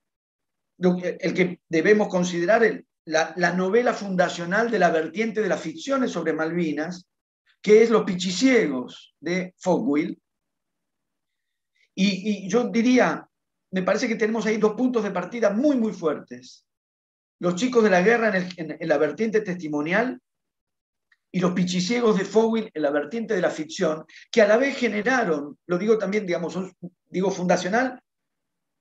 el que debemos considerar la, novela fundacional de la vertiente de las ficciones sobre Malvinas, que es Los Pichiciegos de Fogwill. Y, yo diría, me parece que tenemos ahí dos puntos de partida muy, muy fuertes. Los chicos de la guerra en la vertiente testimonial y los pichiciegos de Fowell en la vertiente de la ficción, que a la vez generaron, lo digo también, digamos, digo fundacional,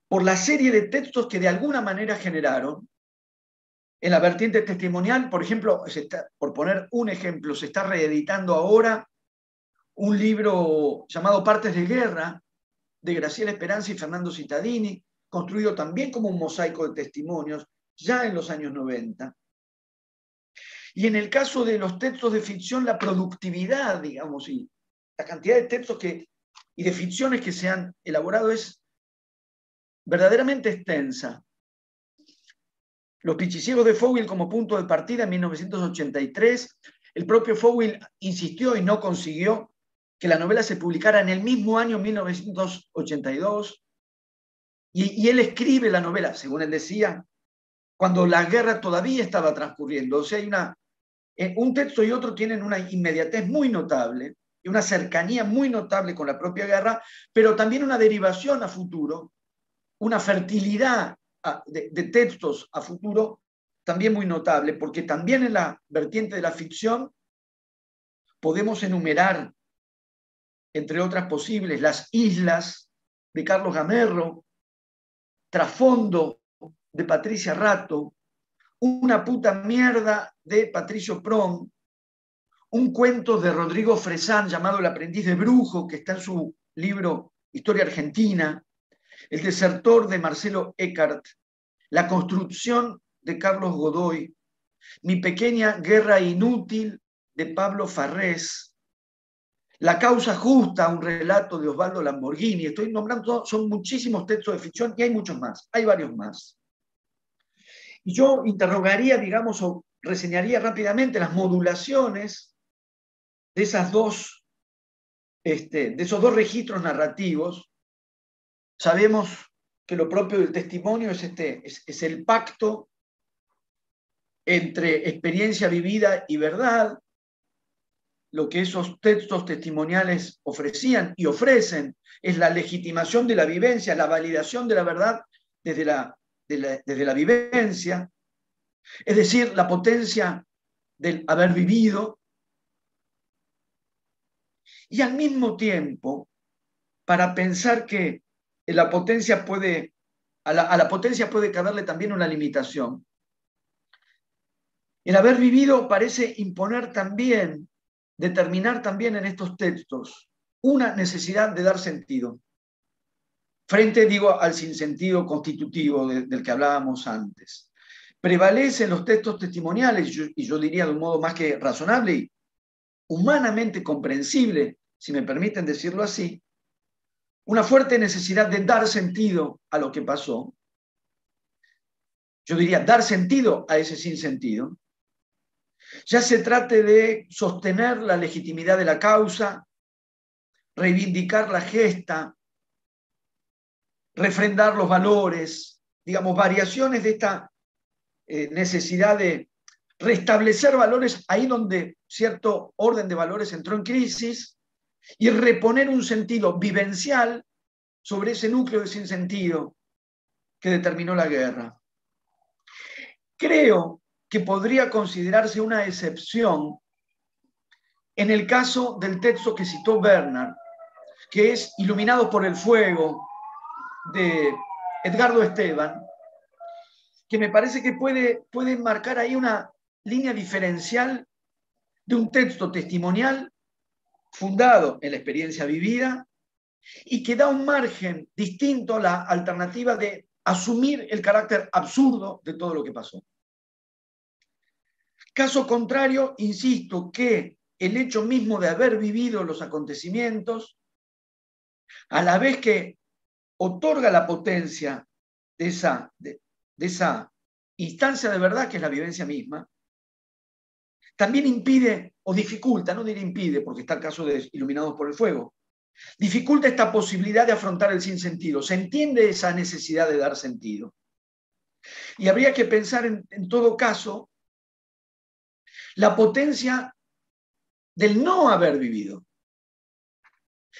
por la serie de textos que de alguna manera generaron. En la vertiente testimonial, por ejemplo, por poner un ejemplo, se está reeditando ahora un libro llamado Partes de Guerra, de Graciela Esperanza y Fernando Cittadini, construido también como un mosaico de testimonios, ya en los años 90. Y en el caso de los textos de ficción, la productividad, digamos, y la cantidad de textos que, y de ficciones que se han elaborado es verdaderamente extensa. Los pichiciegos de Fowell como punto de partida en 1983, el propio Fowell insistió y no consiguió que la novela se publicara en el mismo año 1982, y, y él escribe la novela, según él decía, cuando la guerra todavía estaba transcurriendo. O sea, hay una eh, un texto y otro tienen una inmediatez muy notable y una cercanía muy notable con la propia guerra, pero también una derivación a futuro, una fertilidad de, textos a futuro también muy notable, porque también en la vertiente de la ficción podemos enumerar, entre otras posibles, las islas de Carlos Gamerro, Trasfondo de Patricia Rato, una puta mierda de Patricio Prom, un cuento de Rodrigo Fresán llamado El aprendiz de brujo, que está en su libro Historia Argentina, El desertor de Marcelo Eckart, La construcción de Carlos Godoy, Mi pequeña guerra inútil de Pablo Farrés, La causa justa, un relato de Osvaldo Lamborghini. Estoy nombrando, son muchísimos textos de ficción y hay muchos más, hay varios más. Y yo interrogaría, digamos, o reseñaría rápidamente las modulaciones de, esas dos, este, de esos dos registros narrativos. Sabemos que lo propio del testimonio es, este, es el pacto entre experiencia vivida y verdad, lo que esos textos testimoniales ofrecían y ofrecen es la legitimación de la vivencia, la validación de la verdad desde la desde la vivencia, es decir, la potencia del haber vivido, y al mismo tiempo, para pensar que la potencia puede, a la, potencia puede caberle también una limitación. El haber vivido parece imponer también, determinar también en estos textos, una necesidad de dar sentido frente, digo, al sinsentido constitutivo del que hablábamos antes. Prevalecen los textos testimoniales, y yo, diría de un modo más que razonable y humanamente comprensible, si me permiten decirlo así, una fuerte necesidad de dar sentido a lo que pasó. Yo diría dar sentido a ese sinsentido. Ya se trate de sostener la legitimidad de la causa, reivindicar la gesta, refrendar los valores, digamos, variaciones de esta eh, necesidad de restablecer valores ahí donde cierto orden de valores entró en crisis y reponer un sentido vivencial sobre ese núcleo de sinsentido que determinó la guerra. Creo que podría considerarse una excepción en el caso del texto que citó Bernard, que es Iluminado por el Fuego, de Edgardo Esteban, que me parece que puede, puede marcar ahí una línea diferencial de un texto testimonial fundado en la experiencia vivida y que da un margen distinto a la alternativa de asumir el carácter absurdo de todo lo que pasó. Caso contrario, insisto que el hecho mismo de haber vivido los acontecimientos, a la vez que otorga la potencia de esa, instancia de verdad que es la vivencia misma, también impide o dificulta, no diré impide porque está el caso de Iluminados por el Fuego, dificulta esta posibilidad de afrontar el sinsentido. Se entiende esa necesidad de dar sentido. Y habría que pensar en, en todo caso la potencia del no haber vivido.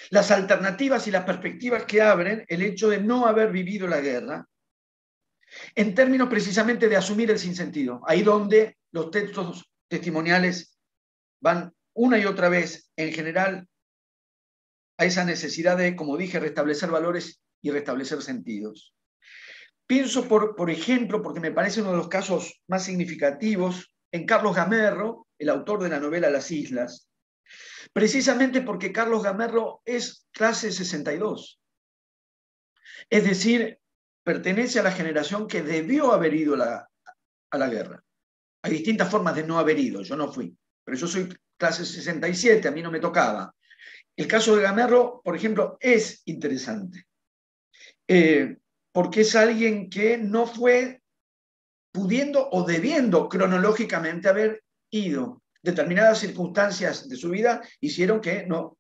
Las alternativas y las perspectivas que abren el hecho de no haber vivido la guerra, en términos precisamente de asumir el sinsentido, ahí donde los textos testimoniales van una y otra vez, en general, a esa necesidad de, como dije, restablecer valores y restablecer sentidos. Pienso, por, ejemplo, porque me parece uno de los casos más significativos, en Carlos Gamerro, el autor de la novela Las Islas, precisamente porque Carlos Gamerro es clase 62. Es decir, pertenece a la generación que debió haber ido a la guerra. Hay distintas formas de no haber ido, yo no fui, pero yo soy clase 67, a mí no me tocaba. El caso de Gamerro, por ejemplo, es interesante, eh, porque es alguien que no fue pudiendo o debiendo cronológicamente haber ido. Determinadas circunstancias de su vida hicieron que no,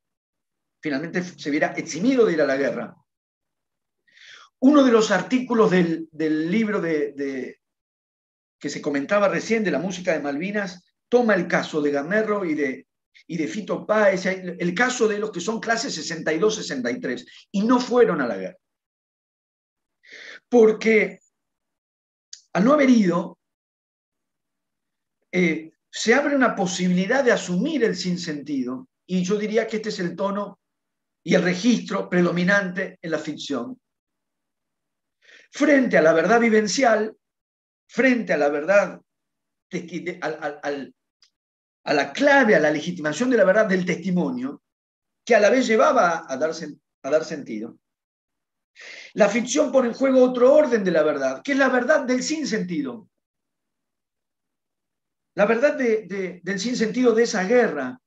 finalmente se viera eximido de ir a la guerra. Uno de los artículos del, libro de, que se comentaba recién de la música de Malvinas toma el caso de Gamerro y de, y de Fito Páez, el caso de los que son clases 62-63 y no fueron a la guerra. Porque al no haber ido, eh, se abre una posibilidad de asumir el sinsentido, y yo diría que este es el tono y el registro predominante en la ficción. Frente a la verdad vivencial, frente a la verdad, a la clave, a la legitimación de la verdad del testimonio, que a la vez llevaba a dar, a dar sentido. La ficción pone en juego otro orden de la verdad, que es la verdad del sinsentido. La verdad del sinsentido de esa guerra.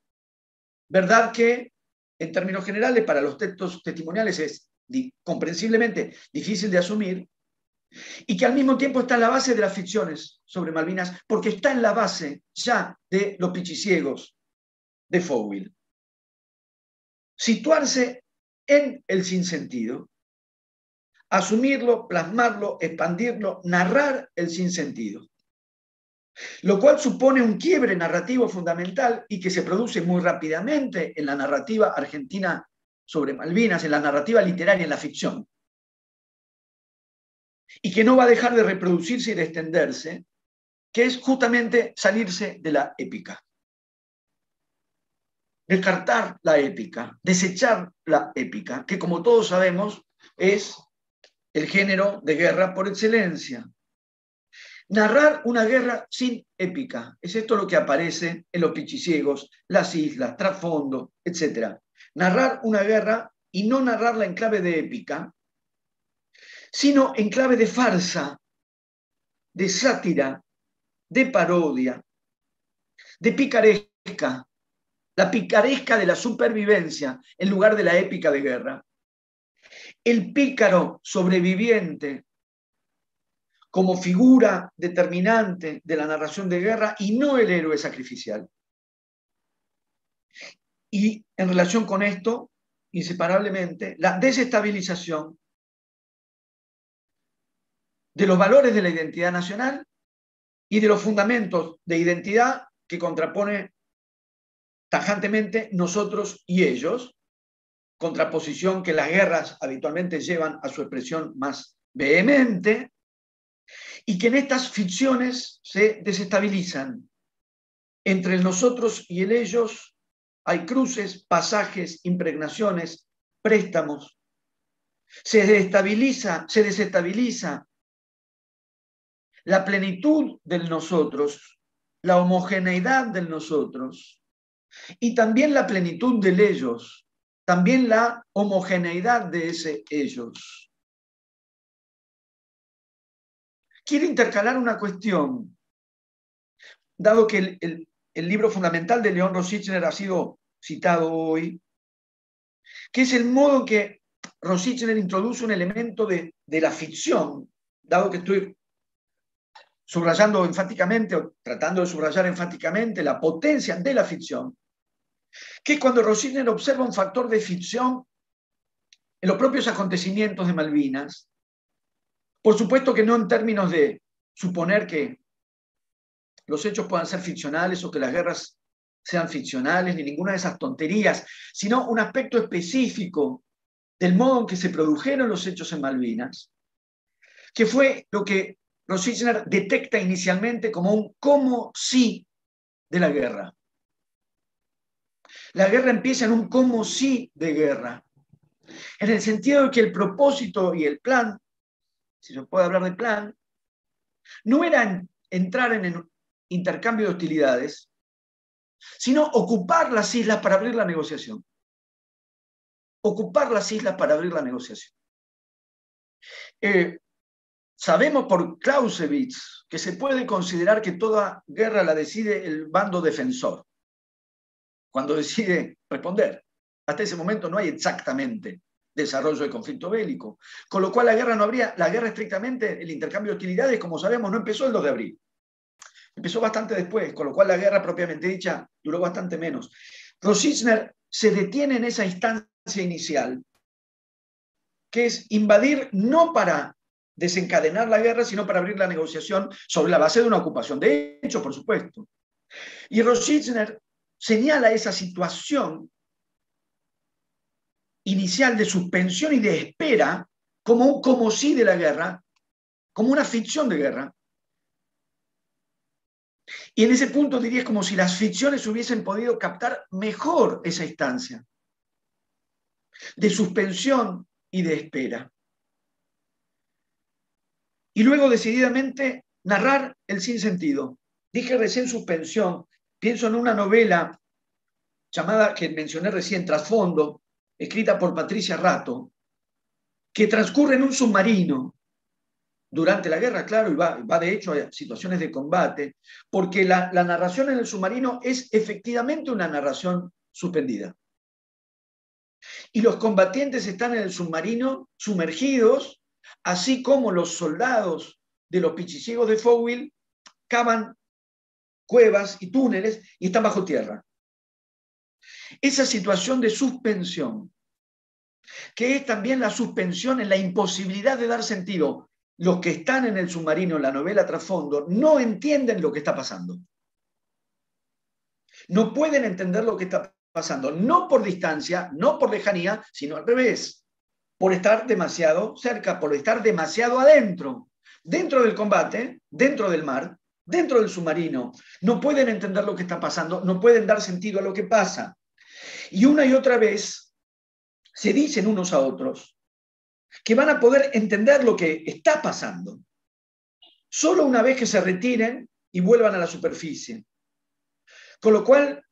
Verdad que, en términos generales, para los textos testimoniales es comprensiblemente difícil de asumir, y que al mismo tiempo está en la base de las ficciones sobre Malvinas, porque está en la base ya de los pichiciegos de Fowell. Situarse en el sinsentido, asumirlo, plasmarlo, expandirlo, narrar el sinsentido. Lo cual supone un quiebre narrativo fundamental y que se produce muy rápidamente en la narrativa argentina sobre Malvinas, en la narrativa literaria, en la ficción y que no va a dejar de reproducirse y de extenderse, que es justamente salirse de la épica. Descartar la épica, desechar la épica, que como todos sabemos es el género de guerra por excelencia. Narrar una guerra sin épica, es esto lo que aparece en los pichiciegos, las islas, trasfondo, etc. Narrar una guerra y no narrarla en clave de épica, sino en clave de farsa, de sátira, de parodia, de picaresca, la picaresca de la supervivencia en lugar de la épica de guerra. El pícaro sobreviviente como figura determinante de la narración de guerra y no el héroe sacrificial. Y en relación con esto, inseparablemente, la desestabilización de los valores de la identidad nacional y de los fundamentos de identidad que contrapone tajantemente nosotros y ellos, contraposición que las guerras habitualmente llevan a su expresión más vehemente, y que en estas ficciones se desestabilizan. Entre nosotros y el ellos hay cruces, pasajes, impregnaciones, préstamos. Se desestabiliza, se desestabiliza la plenitud del nosotros, la homogeneidad del nosotros y también la plenitud del ellos, también la homogeneidad de ese ellos. Quiero intercalar una cuestión, dado que el, libro fundamental de León Rosichner ha sido citado hoy, que es el modo en que Rosichner introduce un elemento de, de la ficción, dado que estoy subrayando enfáticamente o tratando de subrayar enfáticamente la potencia de la ficción, que cuando Rosiner observa un factor de ficción en los propios acontecimientos de Malvinas, por supuesto que no en términos de suponer que los hechos puedan ser ficcionales o que las guerras sean ficcionales, ni ninguna de esas tonterías, sino un aspecto específico del modo en que se produjeron los hechos en Malvinas, que fue lo que Rosichner detecta inicialmente como un como sí de la guerra. La guerra empieza en un como sí de guerra, en el sentido de que el propósito y el plan, si se puede hablar de plan, no era entrar en el intercambio de hostilidades, sino ocupar las islas para abrir la negociación. Ocupar las islas para abrir la negociación. Eh, sabemos por Clausewitz que se puede considerar que toda guerra la decide el bando defensor, cuando decide responder. Hasta ese momento no hay exactamente desarrollo de conflicto bélico. Con lo cual la guerra no habría, la guerra estrictamente, el intercambio de utilidades, como sabemos, no empezó el 2 de abril. Empezó bastante después, con lo cual la guerra propiamente dicha duró bastante menos. Rosichner se detiene en esa instancia inicial, que es invadir no para desencadenar la guerra, sino para abrir la negociación sobre la base de una ocupación de hecho, por supuesto. Y Rosichner señala esa situación inicial de suspensión y de espera como un como sí de la guerra, como una ficción de guerra. Y en ese punto diría como si las ficciones hubiesen podido captar mejor esa instancia de suspensión y de espera. Y luego decididamente narrar el sinsentido. Dije recién suspensión, pienso en una novela llamada, que mencioné recién, Trasfondo, escrita por Patricia Rato, que transcurre en un submarino durante la guerra, claro, y va, de hecho a situaciones de combate, porque la, la narración en el submarino es efectivamente una narración suspendida. Y los combatientes están en el submarino sumergidos, así como los soldados de los pichiciegos de Fowell cavan cuevas y túneles y están bajo tierra. Esa situación de suspensión, que es también la suspensión en la imposibilidad de dar sentido. Los que están en el submarino, en la novela trasfondo, no entienden lo que está pasando. No pueden entender lo que está pasando, no por distancia, no por lejanía, sino al revés, por estar demasiado cerca, por estar demasiado adentro, dentro del combate, dentro del mar, dentro del submarino. No pueden entender lo que está pasando, no pueden dar sentido a lo que pasa. Y una y otra vez se dicen unos a otros que van a poder entender lo que está pasando. Solo una vez que se retiren y vuelvan a la superficie. Con lo cual,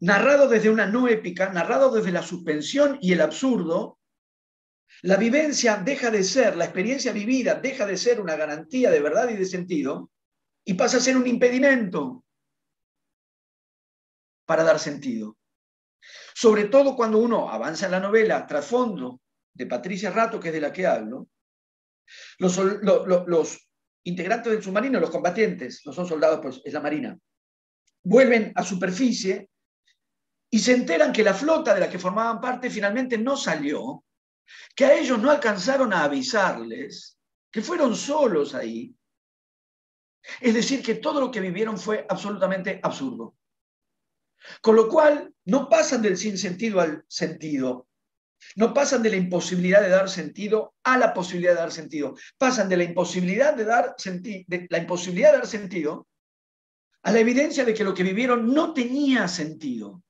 narrado desde una no épica, narrado desde la suspensión y el absurdo, la vivencia deja de ser, la experiencia vivida deja de ser una garantía de verdad y de sentido y pasa a ser un impedimento para dar sentido. Sobre todo cuando uno avanza en la novela trasfondo de Patricia Rato, que es de la que hablo, los, integrantes del submarino, los combatientes, no son soldados, pues es la marina, vuelven a superficie y se enteran que la flota de la que formaban parte finalmente no salió, que a ellos no alcanzaron a avisarles, que fueron solos ahí. Es decir, que todo lo que vivieron fue absolutamente absurdo. Con lo cual, no pasan del sinsentido al sentido. No pasan de la imposibilidad de dar sentido a la posibilidad de dar sentido. Pasan de la imposibilidad de dar, de la imposibilidad de dar sentido a la evidencia de que lo que vivieron no tenía sentido.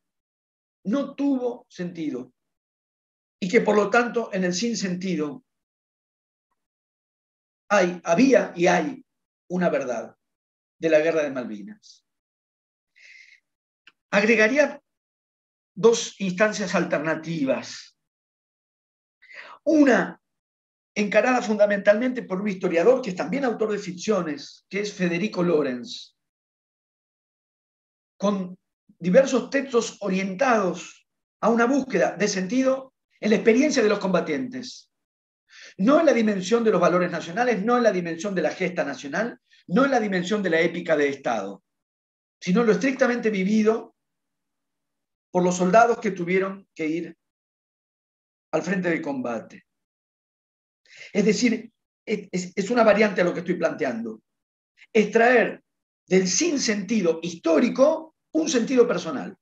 No tuvo sentido. Y que por lo tanto, en el sinsentido, hay, había y hay una verdad de la guerra de Malvinas. Agregaría dos instancias alternativas. Una encarada fundamentalmente por un historiador que es también autor de ficciones, que es Federico Lorenz, con diversos textos orientados a una búsqueda de sentido en la experiencia de los combatientes. No en la dimensión de los valores nacionales, no en la dimensión de la gesta nacional, no en la dimensión de la épica de Estado, sino lo estrictamente vivido por los soldados que tuvieron que ir al frente del combate. Es decir, es, una variante a lo que estoy planteando. Extraer del sinsentido histórico un sentido personal.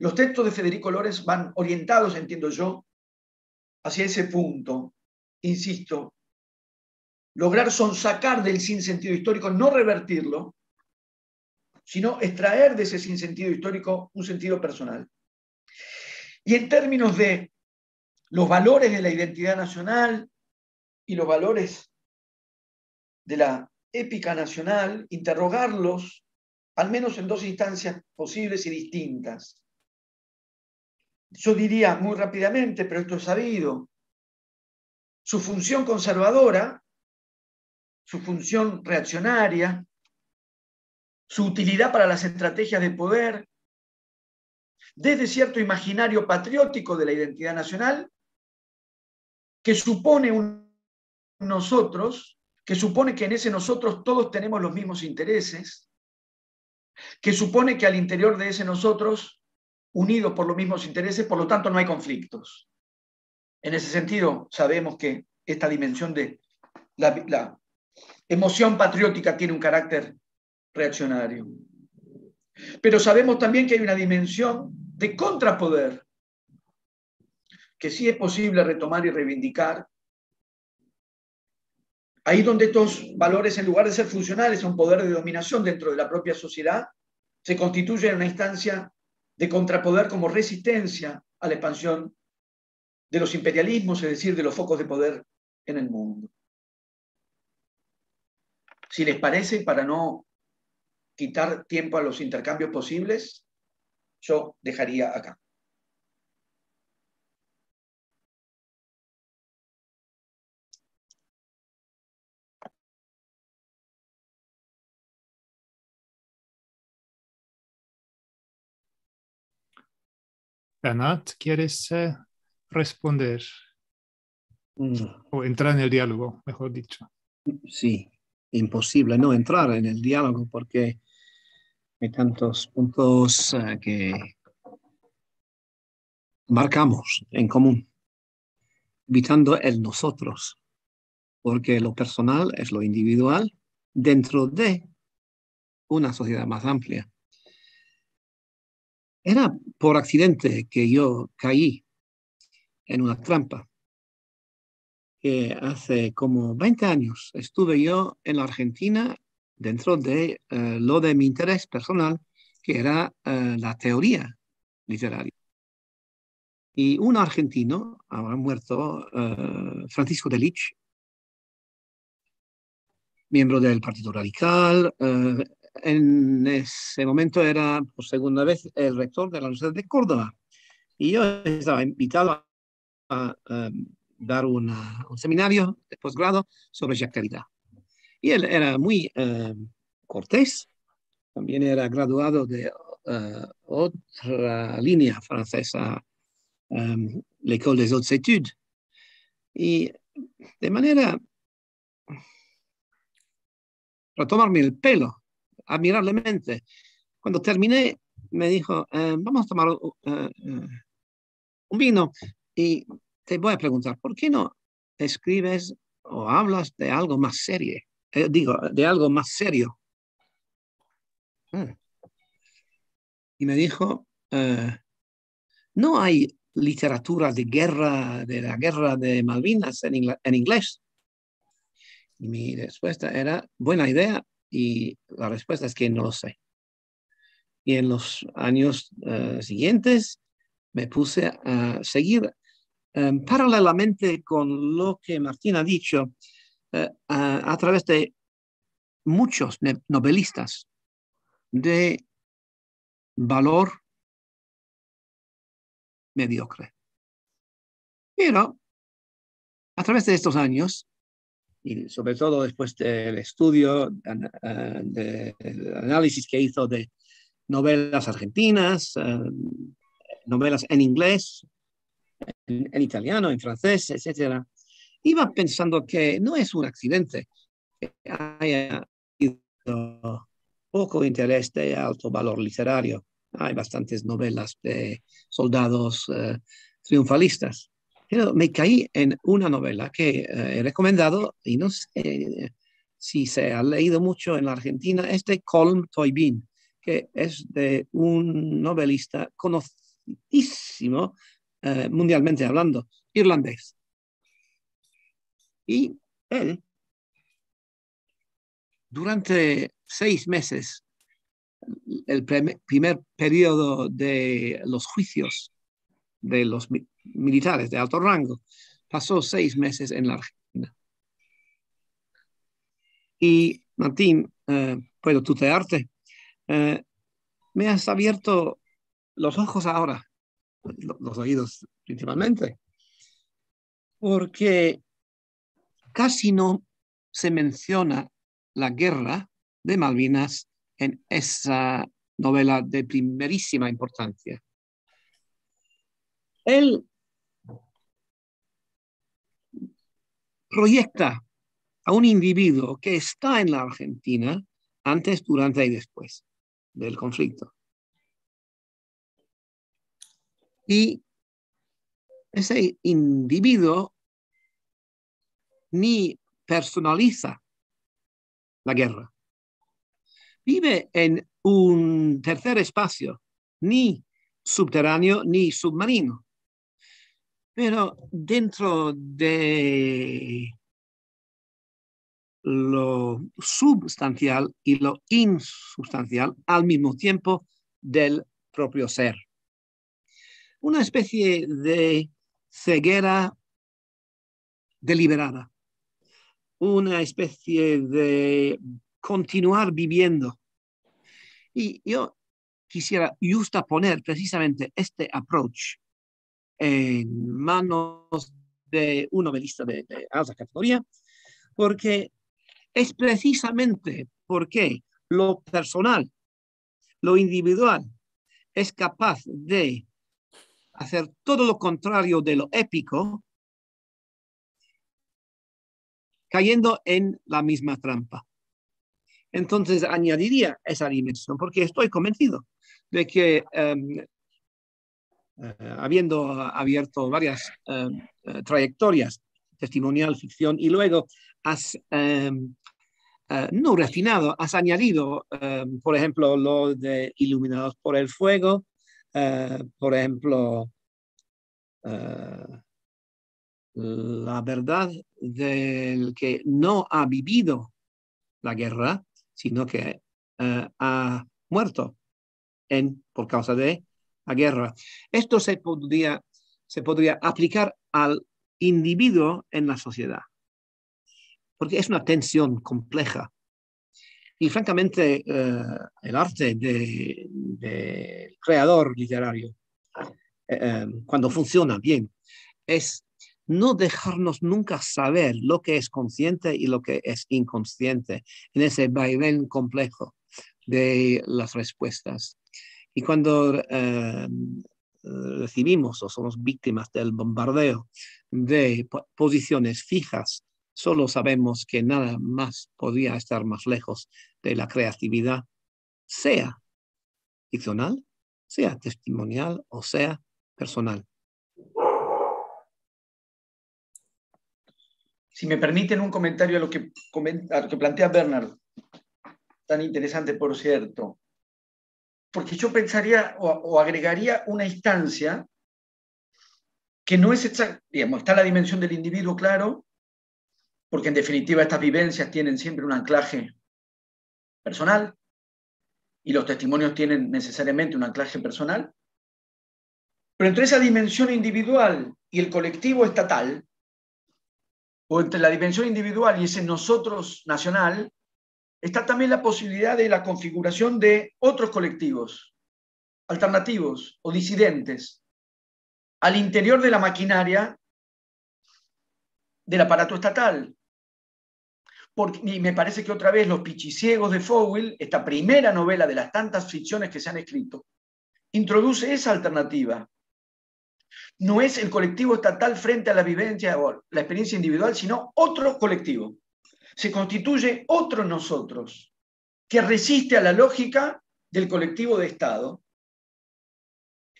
Los textos de Federico Lores van orientados, entiendo yo, hacia ese punto. Insisto, lograr sonsacar del sinsentido histórico, no revertirlo, sino extraer de ese sinsentido histórico un sentido personal. Y en términos de los valores de la identidad nacional y los valores de la épica nacional, interrogarlos al menos en dos instancias posibles y distintas. Yo diría muy rápidamente, pero esto es sabido, su función conservadora, su función reaccionaria, su utilidad para las estrategias de poder, desde cierto imaginario patriótico de la identidad nacional, que supone un nosotros, que supone que en ese nosotros todos tenemos los mismos intereses, que supone que al interior de ese nosotros, unidos por los mismos intereses, por lo tanto no hay conflictos. En ese sentido, sabemos que esta dimensión de la, emoción patriótica tiene un carácter reaccionario. Pero sabemos también que hay una dimensión de contrapoder que sí es posible retomar y reivindicar. Ahí donde estos valores, en lugar de ser funcionales a un poder de dominación dentro de la propia sociedad, se constituyen en una instancia de contrapoder como resistencia a la expansión de los imperialismos, es decir, de los focos de poder en el mundo. Si les parece, para no quitar tiempo a los intercambios posibles, yo dejaría acá. Bernat, ¿quieres eh, responder? Mm. O entrar en el diálogo, mejor dicho. Sí, imposible no entrar en el diálogo porque hay tantos puntos eh, que marcamos en común, evitando el nosotros, porque lo personal es lo individual dentro de una sociedad más amplia. Era por accidente que yo caí en una trampa. Que hace como 20 años estuve yo en la Argentina dentro de eh, lo de mi interés personal, que era eh, la teoría literaria. Y un argentino, ahora muerto, eh, Francisco de Lich, miembro del Partido Radical, en ese momento era por segunda vez el rector de la Universidad de Córdoba. Y yo estaba invitado a, dar un seminario de posgrado sobre Jacques. Y él era muy eh, cortés, también era graduado de eh, otra línea francesa, um, l'École des Hautes Études. Y de manera para tomarme el pelo, admirablemente. Cuando terminé, me dijo, eh, vamos a tomar eh, eh, un vino y te voy a preguntar, ¿por qué no escribes o hablas de algo más serio? digo, de algo más serio. Mm. Y me dijo, no hay literatura de guerra, de la guerra de Malvinas en, en inglés. Y mi respuesta era, buena idea, y la respuesta es que no lo sé. Y en los años eh, siguientes me puse a seguir em, paralelamente con lo que Martín ha dicho eh, a, través de muchos novelistas de valor mediocre. Pero a través de estos años y sobre todo después del estudio, eh, del análisis que hizo de novelas argentinas, eh, novelas en inglés, en, italiano, en francés, etc., iba pensando que no es un accidente que haya poco interés de alto valor literario. Hay bastantes novelas de soldados eh, triunfalistas. Pero me caí en una novela que eh, he recomendado y no sé si se ha leído mucho en la Argentina, es de Colm Toybin, que es de un novelista conocidísimo eh, mundialmente hablando, irlandés. Y él, durante seis meses, el primer periodo de los juicios de los militares de alto rango, pasó seis meses en la Argentina. Y Martín, eh, puedo tutearte. Eh, me has abierto los ojos ahora, los oídos principalmente, porque casi no se menciona la guerra de Malvinas en esa novela de primerísima importancia. Él proyecta a un individuo que está en la Argentina antes, durante y después del conflicto. Y ese individuo ni personaliza la guerra. Vive en un tercer espacio, ni subterráneo ni submarino. Pero dentro de lo substancial y lo insubstancial al mismo tiempo del propio ser. Una especie de ceguera deliberada, una especie de continuar viviendo. Y yo quisiera poner precisamente este approach en manos de un novelista de, alta categoría, porque es precisamente porque lo personal, lo individual, es capaz de hacer todo lo contrario de lo épico, cayendo en la misma trampa. Entonces añadiría esa dimensión porque estoy convencido de que em, habiendo abierto varias em, eh, trayectorias, testimonial, ficción, y luego has em, eh, no refinado, has añadido, por ejemplo, lo de iluminados por el fuego, por ejemplo, la verdad del que no ha vivido la guerra, sino que ha muerto en, por causa de la guerra. Esto se podría, se podría aplicar al individuo en la sociedad, porque es una tensión compleja. Y francamente, eh, el arte del de creador literario, eh, eh, cuando funciona bien, es no dejarnos nunca saber lo que es consciente y lo que es inconsciente en ese vaivén complejo de las respuestas. Y cuando eh, recibimos o somos víctimas del bombardeo de posiciones fijas, solo sabemos que nada más podría estar más lejos de la creatividad, sea ficcional, sea testimonial o sea personal. Si me permiten un comentario a lo que, a lo que plantea Bernard, tan interesante por cierto, porque yo pensaría o, agregaría una instancia que no es exacta, digamos, está la dimensión del individuo, claro, porque en definitiva estas vivencias tienen siempre un anclaje personal y los testimonios tienen necesariamente un anclaje personal. Pero entre esa dimensión individual y el colectivo estatal, o entre la dimensión individual y ese nosotros nacional, está también la posibilidad de la configuración de otros colectivos alternativos o disidentes al interior de la maquinaria del aparato estatal. Porque, y me parece que otra vez Los Pichiciegos de Fowell, esta primera novela de las tantas ficciones que se han escrito, introduce esa alternativa no es el colectivo estatal frente a la vivencia o la experiencia individual, sino otro colectivo. Se constituye otro nosotros. que resiste a la lógica del colectivo de Estado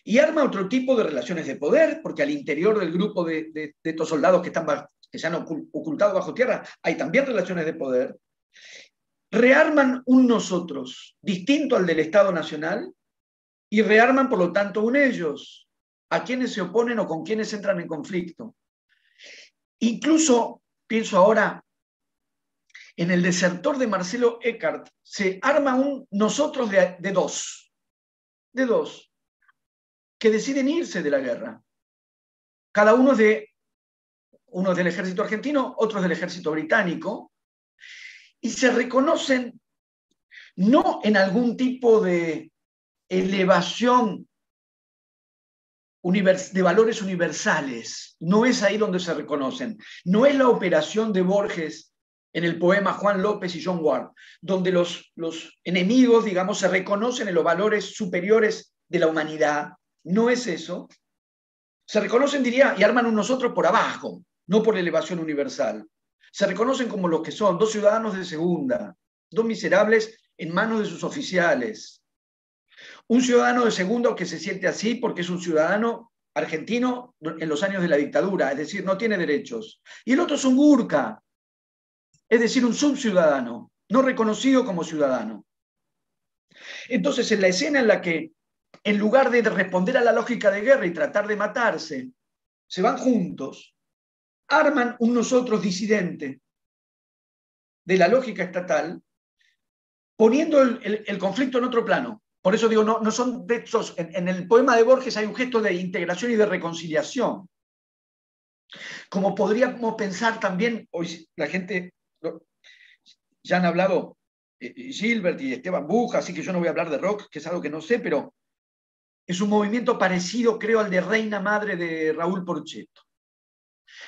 y arma otro tipo de relaciones de poder, porque al interior del grupo de, estos soldados que, están, que se han ocultado bajo tierra hay también relaciones de poder, rearman un nosotros distinto al del Estado Nacional y rearman, por lo tanto, un ellos, a quienes se oponen o con quienes entran en conflicto. Incluso, pienso ahora, en el desertor de Marcelo Eckhart, se arma un nosotros de, dos, de dos, que deciden irse de la guerra. Cada uno de, uno del ejército argentino, otros del ejército británico, y se reconocen no en algún tipo de elevación de valores universales. No es ahí donde se reconocen. No es la operación de Borges en el poema Juan López y John Ward, donde los, enemigos, digamos, se reconocen en los valores superiores de la humanidad. No es eso. Se reconocen, diría, y arman un nosotros por abajo, no por elevación universal. Se reconocen como los que son, dos ciudadanos de segunda, dos miserables en manos de sus oficiales, un ciudadano de segundo que se siente así porque es un ciudadano argentino en los años de la dictadura, es decir, no tiene derechos. Y el otro es un gurka, es decir, un subciudadano, no reconocido como ciudadano. Entonces, en la escena en la que, en lugar de responder a la lógica de guerra y tratar de matarse, se van juntos, arman un nosotros disidente de la lógica estatal, poniendo el conflicto en otro plano. Por eso digo, no, son textos, en, el poema de Borges hay un gesto de integración y de reconciliación. Como podríamos pensar también, hoy la gente, ya han hablado eh, eh, Gilbert y Esteban Buja, así que yo no voy a hablar de rock, que es algo que no sé, pero es un movimiento parecido, creo, al de Reina Madre de Raúl Porchetto.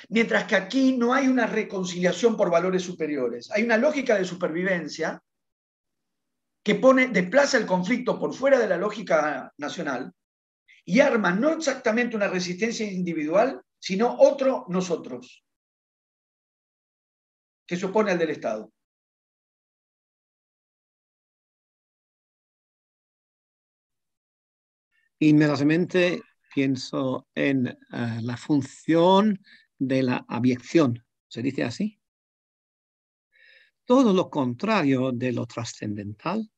Mientras que aquí no hay una reconciliación por valores superiores, hay una lógica de supervivencia que pone, desplaza el conflicto por fuera de la lógica nacional y arma no exactamente una resistencia individual, sino otro nosotros, que se opone al del Estado. Inmediatamente pienso en eh, la función de la abyección, ¿se dice así? Todo lo contrario de lo trascendental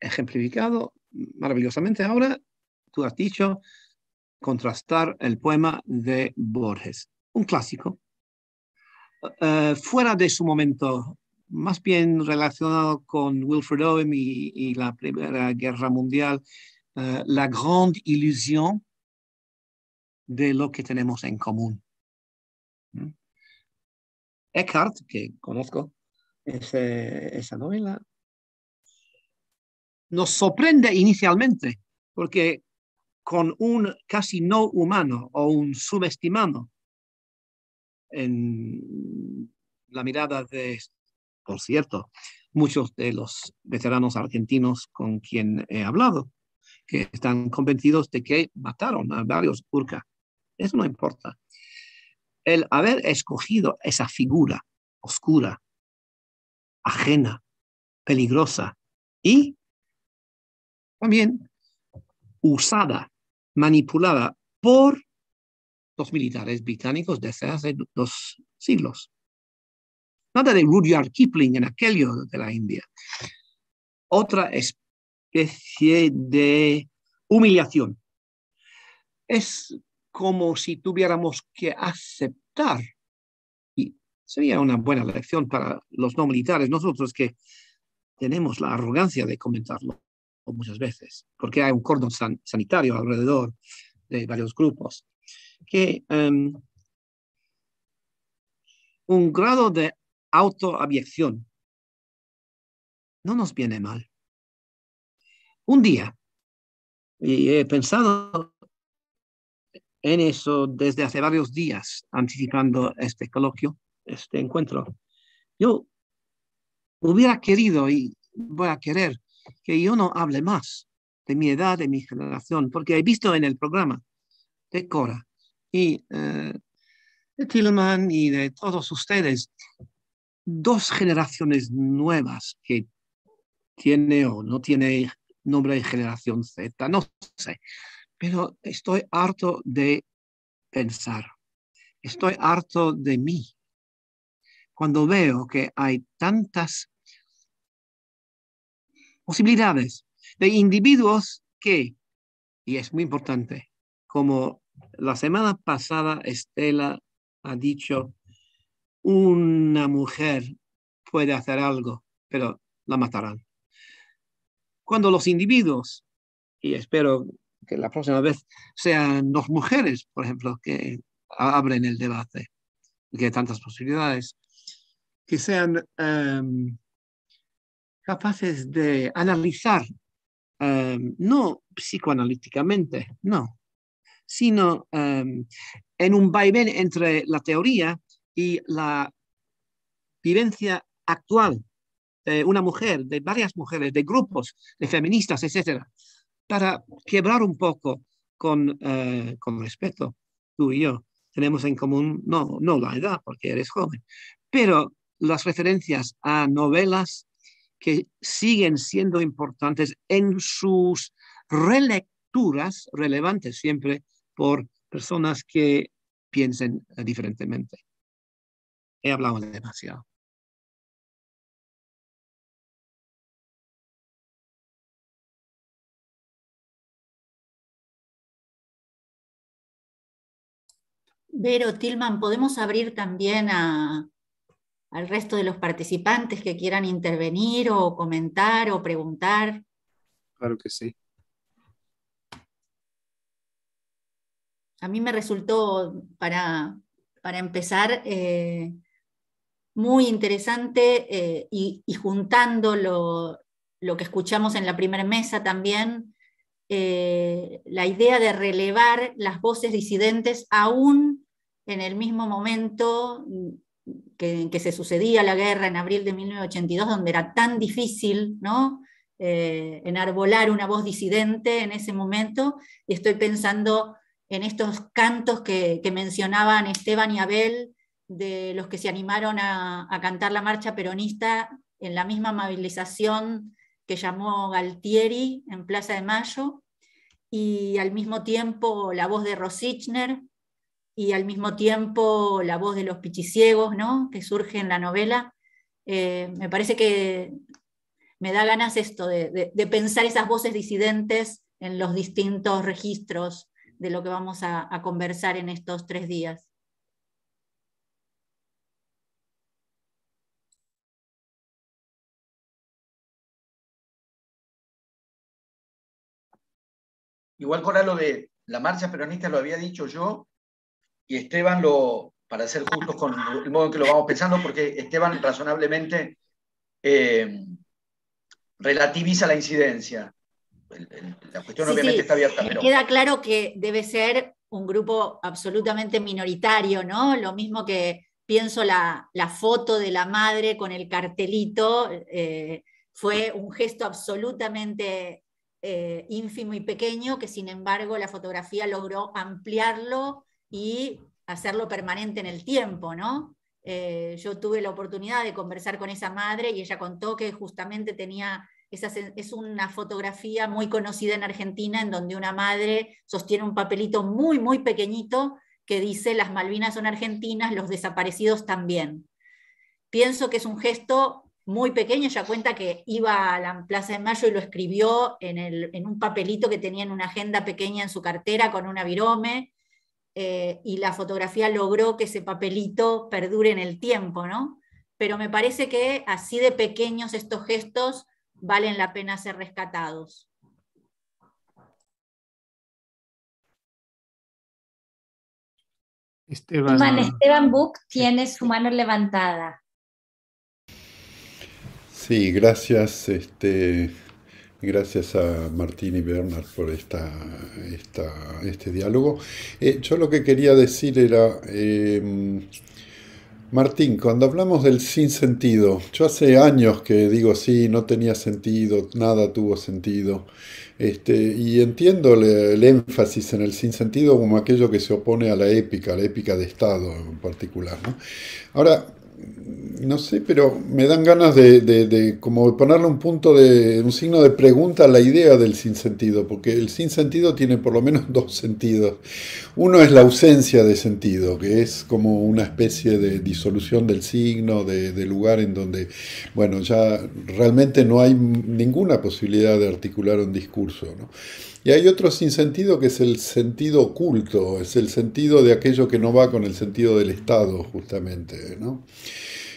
ejemplificado maravillosamente. Ahora tú has dicho contrastar el poema de Borges, un clásico, eh, fuera de su momento, más bien relacionado con Wilfred Owen y, la Primera Guerra Mundial, eh, la grande ilusión de lo que tenemos en común. ¿Mm? Eckhart, que conozco esa novela, nos sorprende inicialmente, porque con un casi no humano o un subestimado en la mirada de, por cierto, muchos de los veteranos argentinos con quien he hablado, que están convencidos de que mataron a varios Urca. Eso no importa. El haber escogido esa figura oscura, ajena, peligrosa y también usada, manipulada por los militares británicos desde hace dos siglos. Nada de Rudyard Kipling en aquello de la India. Otra especie de humillación. Es como si tuviéramos que aceptar, y sería una buena lección para los no militares, nosotros que tenemos la arrogancia de comentarlo, muchas veces, porque hay un cordón sanitario alrededor de varios grupos, que em, un grado de autoabyección no nos viene mal. Un día, y he pensado en eso desde hace varios días, anticipando este coloquio, este encuentro, yo hubiera querido y voy a querer que yo no hable más de mi edad, de mi generación, porque he visto en el programa de Cora y eh, de Tillman y de todos ustedes dos generaciones nuevas que tiene o no tiene nombre de generación Z, no sé. Pero estoy harto de pensar. Estoy harto de mí. Cuando veo que hay tantas posibilidades de individuos que, y es muy importante, como la semana pasada Estela ha dicho, una mujer puede hacer algo, pero la matarán. Cuando los individuos, y espero que la próxima vez sean dos mujeres, por ejemplo, que abren el debate, que hay tantas posibilidades, que sean em, capaces de analizar, em, no psicoanalíticamente, no, sino em, en un vaivén entre la teoría y la vivencia actual de una mujer, de varias mujeres, de grupos, de feministas, etcétera, para quebrar un poco con, eh, con respeto. Tú y yo tenemos en común, no, no la edad, porque eres joven, pero las referencias a novelas que siguen siendo importantes en sus relecturas, relevantes siempre por personas que piensen diferentemente. He hablado demasiado. Vero, Tilman, ¿podemos abrir también a, al resto de los participantes que quieran intervenir o comentar o preguntar? Claro que sí. A mí me resultó, para, empezar, eh, muy interesante eh, y, juntando lo, que escuchamos en la primera mesa también, eh, la idea de relevar las voces disidentes aún en el mismo momento que, que se sucedía la guerra en abril de 1982, donde era tan difícil ¿no? Eh, enarbolar una voz disidente en ese momento, y estoy pensando en estos cantos que, mencionaban Esteban y Abel, de los que se animaron a, a, cantar la marcha peronista en la misma movilización que llamó Galtieri en Plaza de Mayo, y al mismo tiempo la voz de Rosichner, y al mismo tiempo la voz de los pichiciegos, ¿no? que surge en la novela. Eh, me parece que me da ganas esto de, pensar esas voces disidentes en los distintos registros de lo que vamos a, conversar en estos tres días. Igual por lo de la marcha peronista lo había dicho yo, y Esteban lo, para ser justos con el modo en que lo vamos pensando, porque Esteban razonablemente eh, relativiza la incidencia. la cuestión obviamente está abierta. Pero... Queda claro que debe ser un grupo absolutamente minoritario, ¿no? Lo mismo que pienso la, foto de la madre con el cartelito, eh, fue un gesto absolutamente eh, ínfimo y pequeño, que sin embargo la fotografía logró ampliarlo y hacerlo permanente en el tiempo, ¿no? Eh, yo tuve la oportunidad de conversar con esa madre y ella contó que justamente tenía, esa, es una fotografía muy conocida en Argentina en donde una madre sostiene un papelito muy, muy pequeñito que dice las Malvinas son argentinas, los desaparecidos también. Pienso que es un gesto muy pequeño, ella cuenta que iba a la Plaza de Mayo y lo escribió en, en un papelito que tenía en una agenda pequeña en su cartera con una virome, eh, y la fotografía logró que ese papelito perdure en el tiempo, ¿no? Pero me parece que así de pequeños estos gestos valen la pena ser rescatados. Esteban, Esteban Buch tiene su mano levantada. Sí, gracias. Este, Gracias a Martín y Bernard por esta, este diálogo. Eh, yo lo que quería decir era, em, Martín, cuando hablamos del sinsentido, yo hace años que digo sí, no tenía sentido, nada tuvo sentido. Este, y entiendo el, énfasis en el sinsentido como aquello que se opone a la épica, a la épica de Estado en particular. Ahora, no sé, pero me dan ganas de, como ponerle un punto de, un signo de pregunta a la idea del sinsentido, porque el sinsentido tiene por lo menos dos sentidos. Uno es la ausencia de sentido, que es como una especie de disolución del signo, de lugar en donde, bueno, ya realmente no hay ninguna posibilidad de articular un discurso, ¿no? Y hay otro sinsentido que es el sentido oculto, es el sentido de aquello que no va con el sentido del Estado, justamente. ¿no?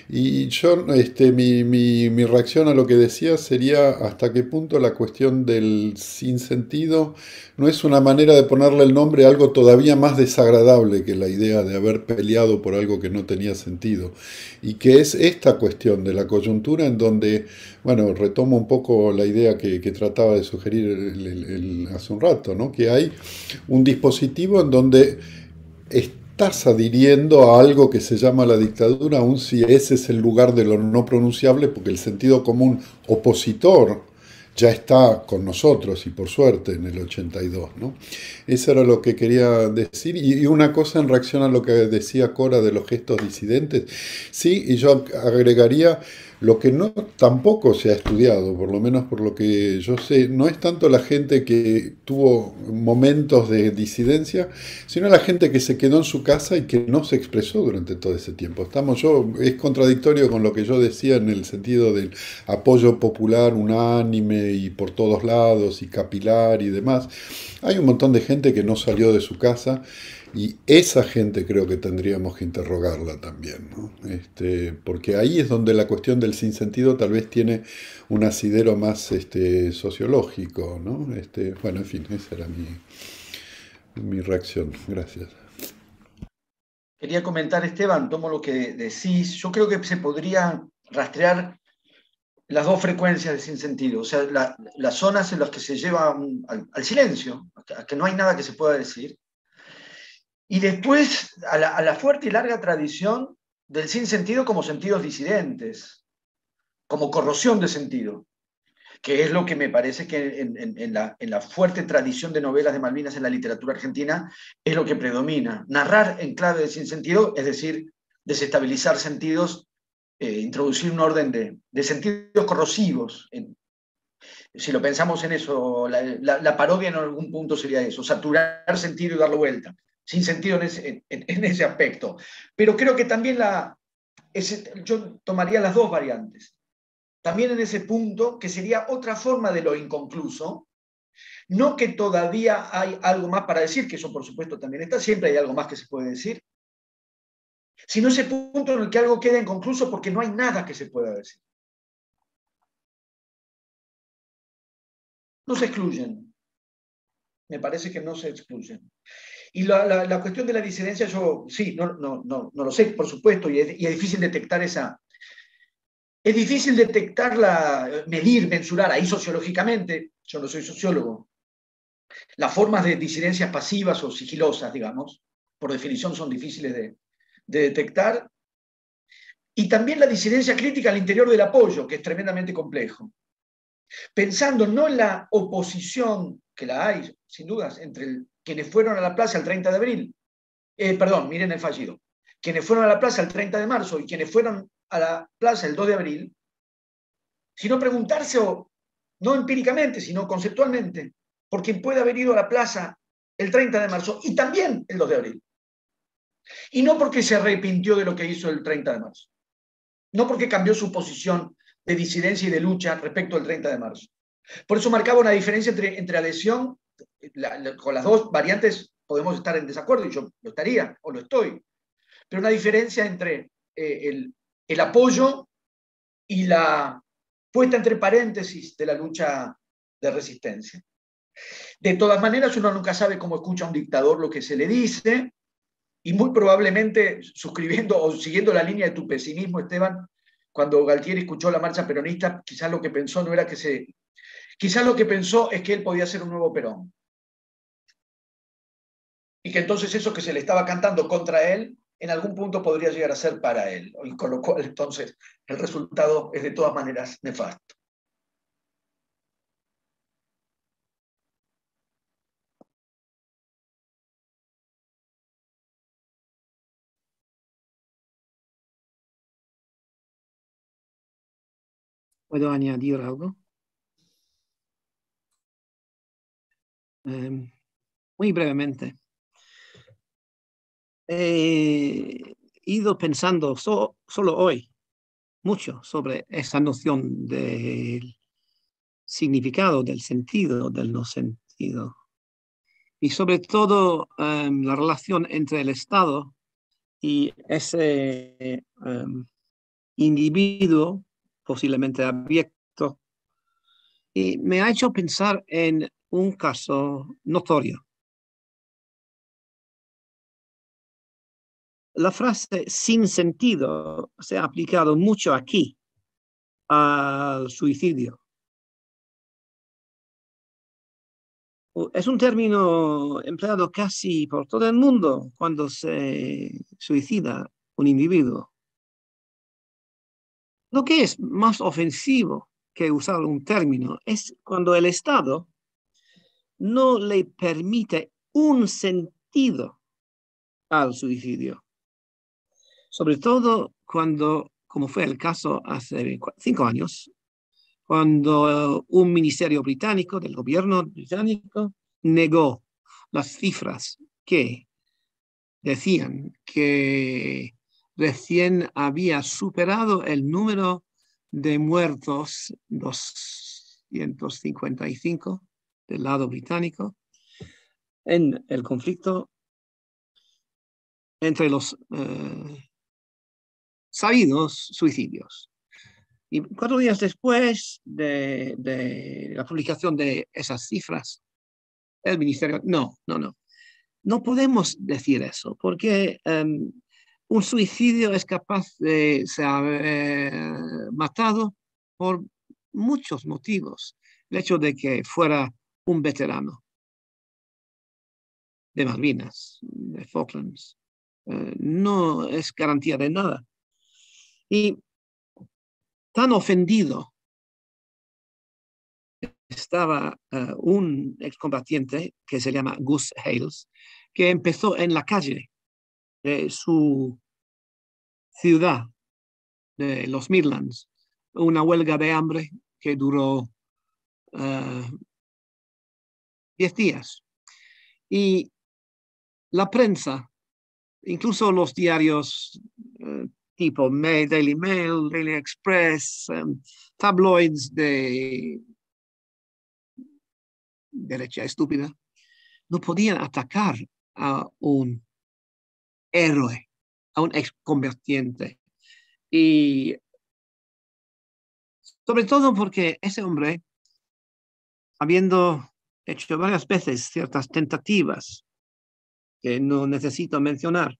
Y yo, este, mi, mi, reacción a lo que decía sería hasta qué punto la cuestión del sinsentido no es una manera de ponerle el nombre a algo todavía más desagradable que la idea de haber peleado por algo que no tenía sentido. Y que es esta cuestión de la coyuntura en donde, bueno, retomo un poco la idea que, trataba de sugerir hace un rato, ¿no? que hay un dispositivo en donde estás adhiriendo a algo que se llama la dictadura, aun si ese es el lugar de lo no pronunciable, porque el sentido común opositor ya está con nosotros y por suerte en el 82. ¿no? Eso era lo que quería decir. Y una cosa en reacción a lo que decía Cora de los gestos disidentes, sí, y yo agregaría lo que no tampoco se ha estudiado, por lo menos por lo que yo sé, no es tanto la gente que tuvo momentos de disidencia, sino la gente que se quedó en su casa y que no se expresó durante todo ese tiempo. Estamos yo, es contradictorio con lo que yo decía en el sentido del apoyo popular unánime y por todos lados y capilar y demás. Hay un montón de gente que no salió de su casa y esa gente creo que tendríamos que interrogarla también, ¿no? este, porque ahí es donde la cuestión del sinsentido tal vez tiene un asidero más este, sociológico. ¿no? Este, bueno, en fin, esa era mi, mi reacción. Gracias. Quería comentar, Esteban, tomo lo que decís. Yo creo que se podría rastrear las dos frecuencias de sinsentido, o sea, las zonas en las que se lleva al, al, silencio, a que no hay nada que se pueda decir, y después a la, fuerte y larga tradición del sinsentido como sentidos disidentes, como corrosión de sentido, que es lo que me parece que en, la, fuerte tradición de novelas de Malvinas en la literatura argentina es lo que predomina. Narrar en clave de sinsentido, es decir, desestabilizar sentidos, eh, introducir un orden de, sentidos corrosivos. si lo pensamos en eso, la, la, parodia en algún punto sería eso, saturar sentido y darlo vuelta sin sentido en ese, aspecto. Pero creo que también la, yo tomaría las dos variantes. También en ese punto, que sería otra forma de lo inconcluso, no que todavía hay algo más para decir, que eso por supuesto también está, siempre hay algo más que se puede decir, sino ese punto en el que algo queda inconcluso porque no hay nada que se pueda decir. No se excluyen. Me parece que no se excluyen. Y la, cuestión de la disidencia, yo sí, no, no, no, no lo sé, por supuesto, y es, difícil detectar esa. Es difícil detectarla, medir, mensurar ahí sociológicamente. Yo no soy sociólogo. Las formas de disidencias pasivas o sigilosas, digamos, por definición son difíciles de, de detectar. Y también la disidencia crítica al interior del apoyo, que es tremendamente complejo. Pensando no en la oposición, que la hay, sin dudas, entre el quienes fueron a la plaza el 30 de abril, eh, perdón, miren el fallido, quienes fueron a la plaza el 30 de marzo y quienes fueron a la plaza el 2 de abril, sino preguntarse, o, no empíricamente, sino conceptualmente, por quién puede haber ido a la plaza el 30 de marzo y también el 2 de abril. Y no porque se arrepintió de lo que hizo el 30 de marzo, no porque cambió su posición de disidencia y de lucha respecto al 30 de marzo. Por eso marcaba una diferencia entre, entre adhesión con las dos variantes podemos estar en desacuerdo y yo lo estaría o lo estoy, pero una diferencia entre eh, el, el apoyo y la puesta entre paréntesis de la lucha de resistencia. De todas maneras, uno nunca sabe cómo escucha a un dictador lo que se le dice, y muy probablemente suscribiendo o siguiendo la línea de tu pesimismo, Esteban, cuando Galtieri escuchó la marcha peronista, quizás lo que pensó no era que se... Quizás lo que pensó es que él podía ser un nuevo Perón y que entonces eso que se le estaba cantando contra él, en algún punto podría llegar a ser para él, y con lo cual entonces el resultado es de todas maneras nefasto. ¿Puedo añadir algo? Em, muy brevemente. He ido pensando solo hoy mucho sobre esa noción del significado, del sentido, del no sentido. Y sobre todo em, la relación entre el Estado y ese em, individuo posiblemente. Y me ha hecho pensar en un caso notorio. La frase sin sentido se ha aplicado mucho aquí al suicidio. Es un término empleado casi por todo el mundo cuando se suicida un individuo. Lo que es más ofensivo que usar un término es cuando el Estado no le permite un sentido al suicidio. Sobre todo cuando, como fue el caso hace cinco años, cuando un ministerio británico, del gobierno británico, negó las cifras que decían que recién había superado el número de muertos, 255 del lado británico, en el conflicto entre los eh, sabidos suicidios. Y cuatro días después de, la publicación de esas cifras, el ministerio, no, no, no, no podemos decir eso, porque em, un suicidio es capaz de ser matado por muchos motivos. El hecho de que fuera un veterano de Malvinas, de Falklands, eh, no es garantía de nada. Y tan ofendido estaba eh, un excombatiente que se llama Gus Hales, que empezó en la calle de su ciudad, de los Midlands, una huelga de hambre que duró uh, diez días. Y la prensa, incluso los diarios uh, tipo Daily Mail, Daily Express, um, tabloids de derecha estúpida, no podían atacar a un héroe, a un exconvertiente. Y sobre todo porque ese hombre, habiendo hecho varias veces ciertas tentativas que no necesito mencionar,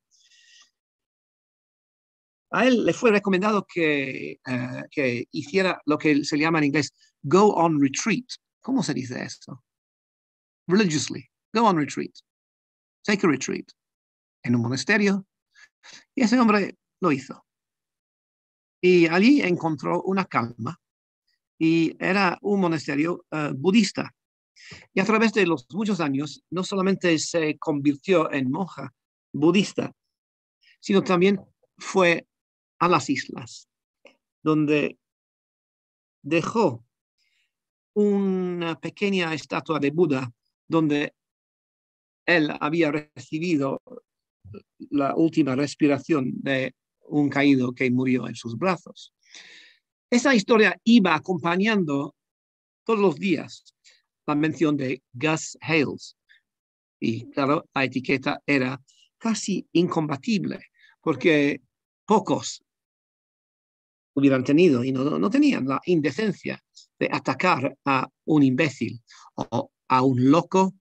a él le fue recomendado que, eh, que hiciera lo que se llama en inglés go on retreat. ¿Cómo se dice esto? Religiously, go on retreat. Take a retreat en un monasterio. Y ese hombre lo hizo. Y allí encontró una calma. Y era un monasterio eh, budista. Y a través de los muchos años, no solamente se convirtió en monja budista, sino también fue a las islas, donde dejó una pequeña estatua de Buda, donde él había recibido la última respiración de un caído que murió en sus brazos. Esa historia iba acompañando todos los días la mención de Gus Hales. Y claro, la etiqueta era casi incompatible, porque pocos hubieran tenido y no, no tenían la indecencia de atacar a un imbécil o a un loco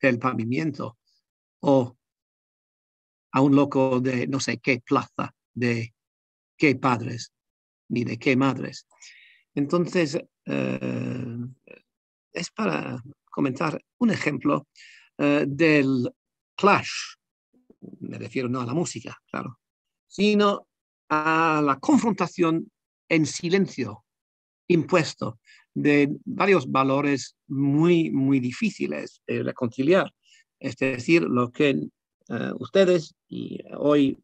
del pavimento o a un loco de no sé qué plaza, de qué padres, ni de qué madres. Entonces, eh, es para comentar un ejemplo eh, del clash, me refiero no a la música, claro, sino a la confrontación en silencio impuesto de varios valores muy, muy difíciles de reconciliar. Es decir, lo que eh, ustedes y hoy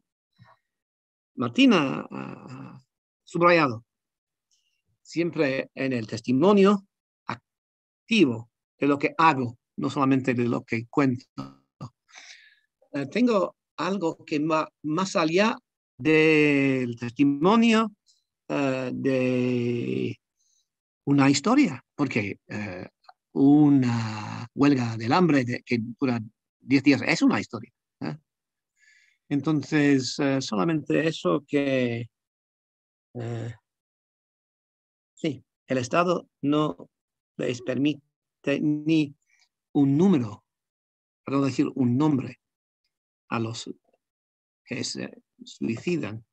Martina ha subrayado. siempre en el testimonio activo de lo que hago, no solamente de lo que cuento. Eh, tengo algo que va más allá del testimonio eh, de una historia, porque eh, una huelga del hambre que dura 10 días es una historia. Entonces, solamente eso que sí, el Estado no les permite ni un número, para decir un nombre, a los que se suicidan.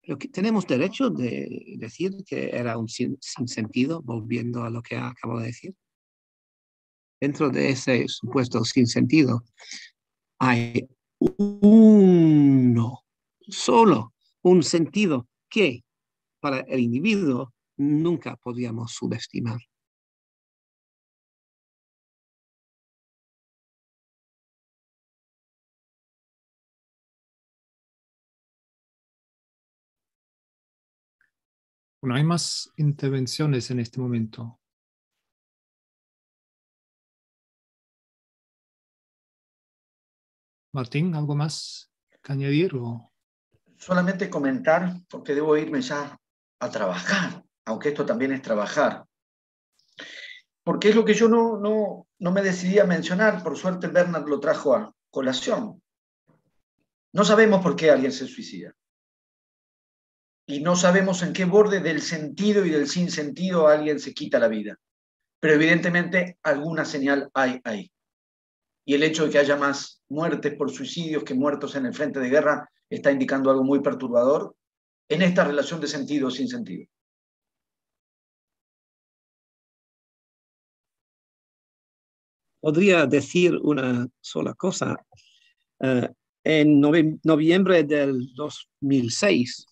Pero que tenemos derecho de decir que era un sin, sentido, volviendo a lo que acabo de decir. Dentro de ese supuesto sin sentido hay uno, solo un sentido que para el individuo nunca podíamos subestimar. Bueno, hay más intervenciones en este momento. Martín, ¿algo más que añadir? Solamente comentar, porque debo irme ya a trabajar, aunque esto también es trabajar. Porque es lo que yo no, no, no me decidí a mencionar, por suerte Bernard lo trajo a colación. No sabemos por qué alguien se suicida y no sabemos en qué borde del sentido y del sinsentido alguien se quita la vida. Pero evidentemente alguna señal hay ahí. Y el hecho de que haya más muertes por suicidios que muertos en el frente de guerra está indicando algo muy perturbador en esta relación de sentido sin sentido. Podría decir una sola cosa. Eh, en noviembre del 2006,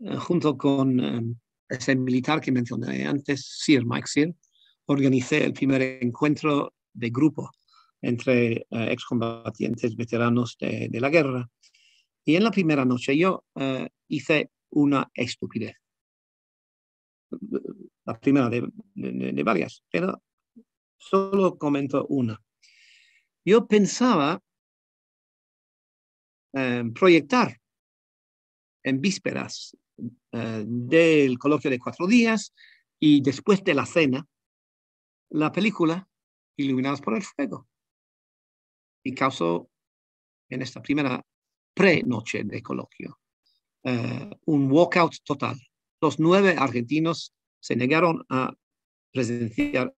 eh, junto con eh, ese militar que mencioné antes, Sir Mike Sir, organicé el primer encuentro de grupo entre eh, excombatientes veteranos de, la guerra. Y en la primera noche yo hice una estupidez. La primera de, de varias, pero solo comento una. Yo pensaba proyectar en vísperas eh, del coloquio de cuatro días y después de la cena, la película Iluminados por el Fuego. Y causó en esta primera pre-noche de coloquio eh, un walkout total. Los nueve argentinos se negaron a presenciar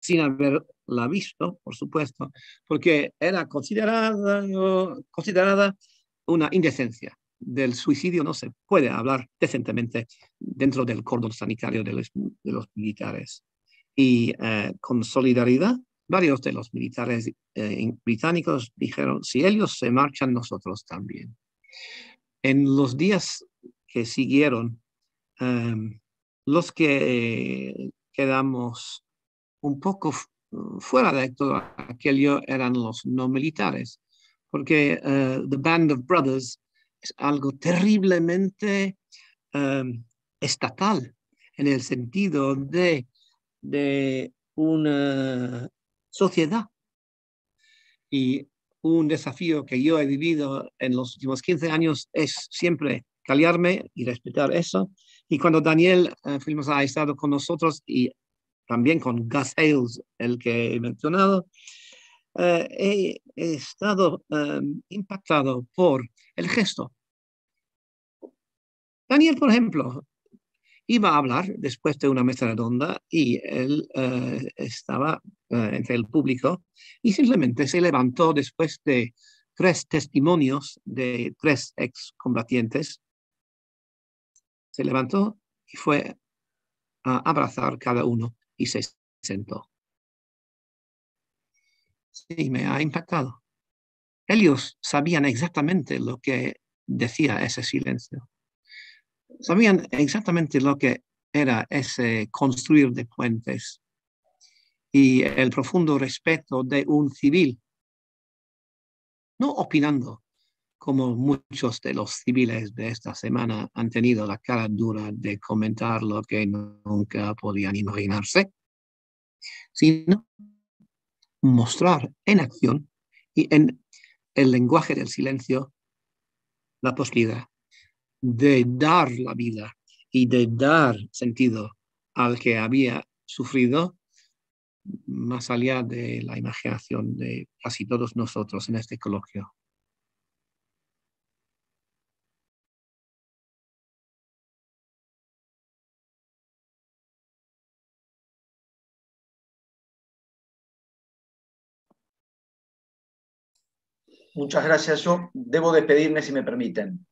sin haberla visto, por supuesto, porque era considerada, considerada una indecencia. Del suicidio no se puede hablar decentemente dentro del cordón sanitario de los, militares. Y eh, con solidaridad, varios de los militares eh, británicos dijeron, si ellos se marchan, nosotros también. En los días que siguieron, em, los que quedamos un poco fuera de todo aquello eran los no militares, porque uh, The Band of Brothers es algo terriblemente um, estatal en el sentido de, de una sociedad. Y un desafío que yo he vivido en los últimos 15 años es siempre callarme y respetar eso. Y cuando Daniel uh, fuimos ha estado con nosotros y también con Gus Hales, el que he mencionado, eh, he, estado em, impactado por el gesto. Daniel, por ejemplo, iba a hablar después de una mesa redonda y él eh, estaba eh, entre el público y simplemente se levantó después de tres testimonios de tres excombatientes. Se levantó y fue a abrazar cada uno y se sentó. Sí, me ha impactado. Ellos sabían exactamente lo que decía ese silencio. Sabían exactamente lo que era ese construir de puentes y el profundo respeto de un civil, no opinando como muchos de los civiles de esta semana han tenido la cara dura de comentar lo que nunca podían imaginarse, sino mostrar en acción y en el lenguaje del silencio la posibilidad de dar la vida y de dar sentido al que había sufrido más allá de la imaginación de casi todos nosotros en este coloquio. Muchas gracias. Yo debo despedirme si me permiten.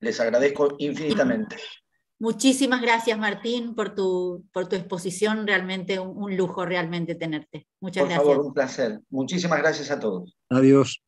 Les agradezco infinitamente. Muchísimas gracias, Martín, por tu, por tu exposición. Realmente un, lujo realmente tenerte. Muchas gracias. Por favor, un placer. Muchísimas gracias a todos. Adiós.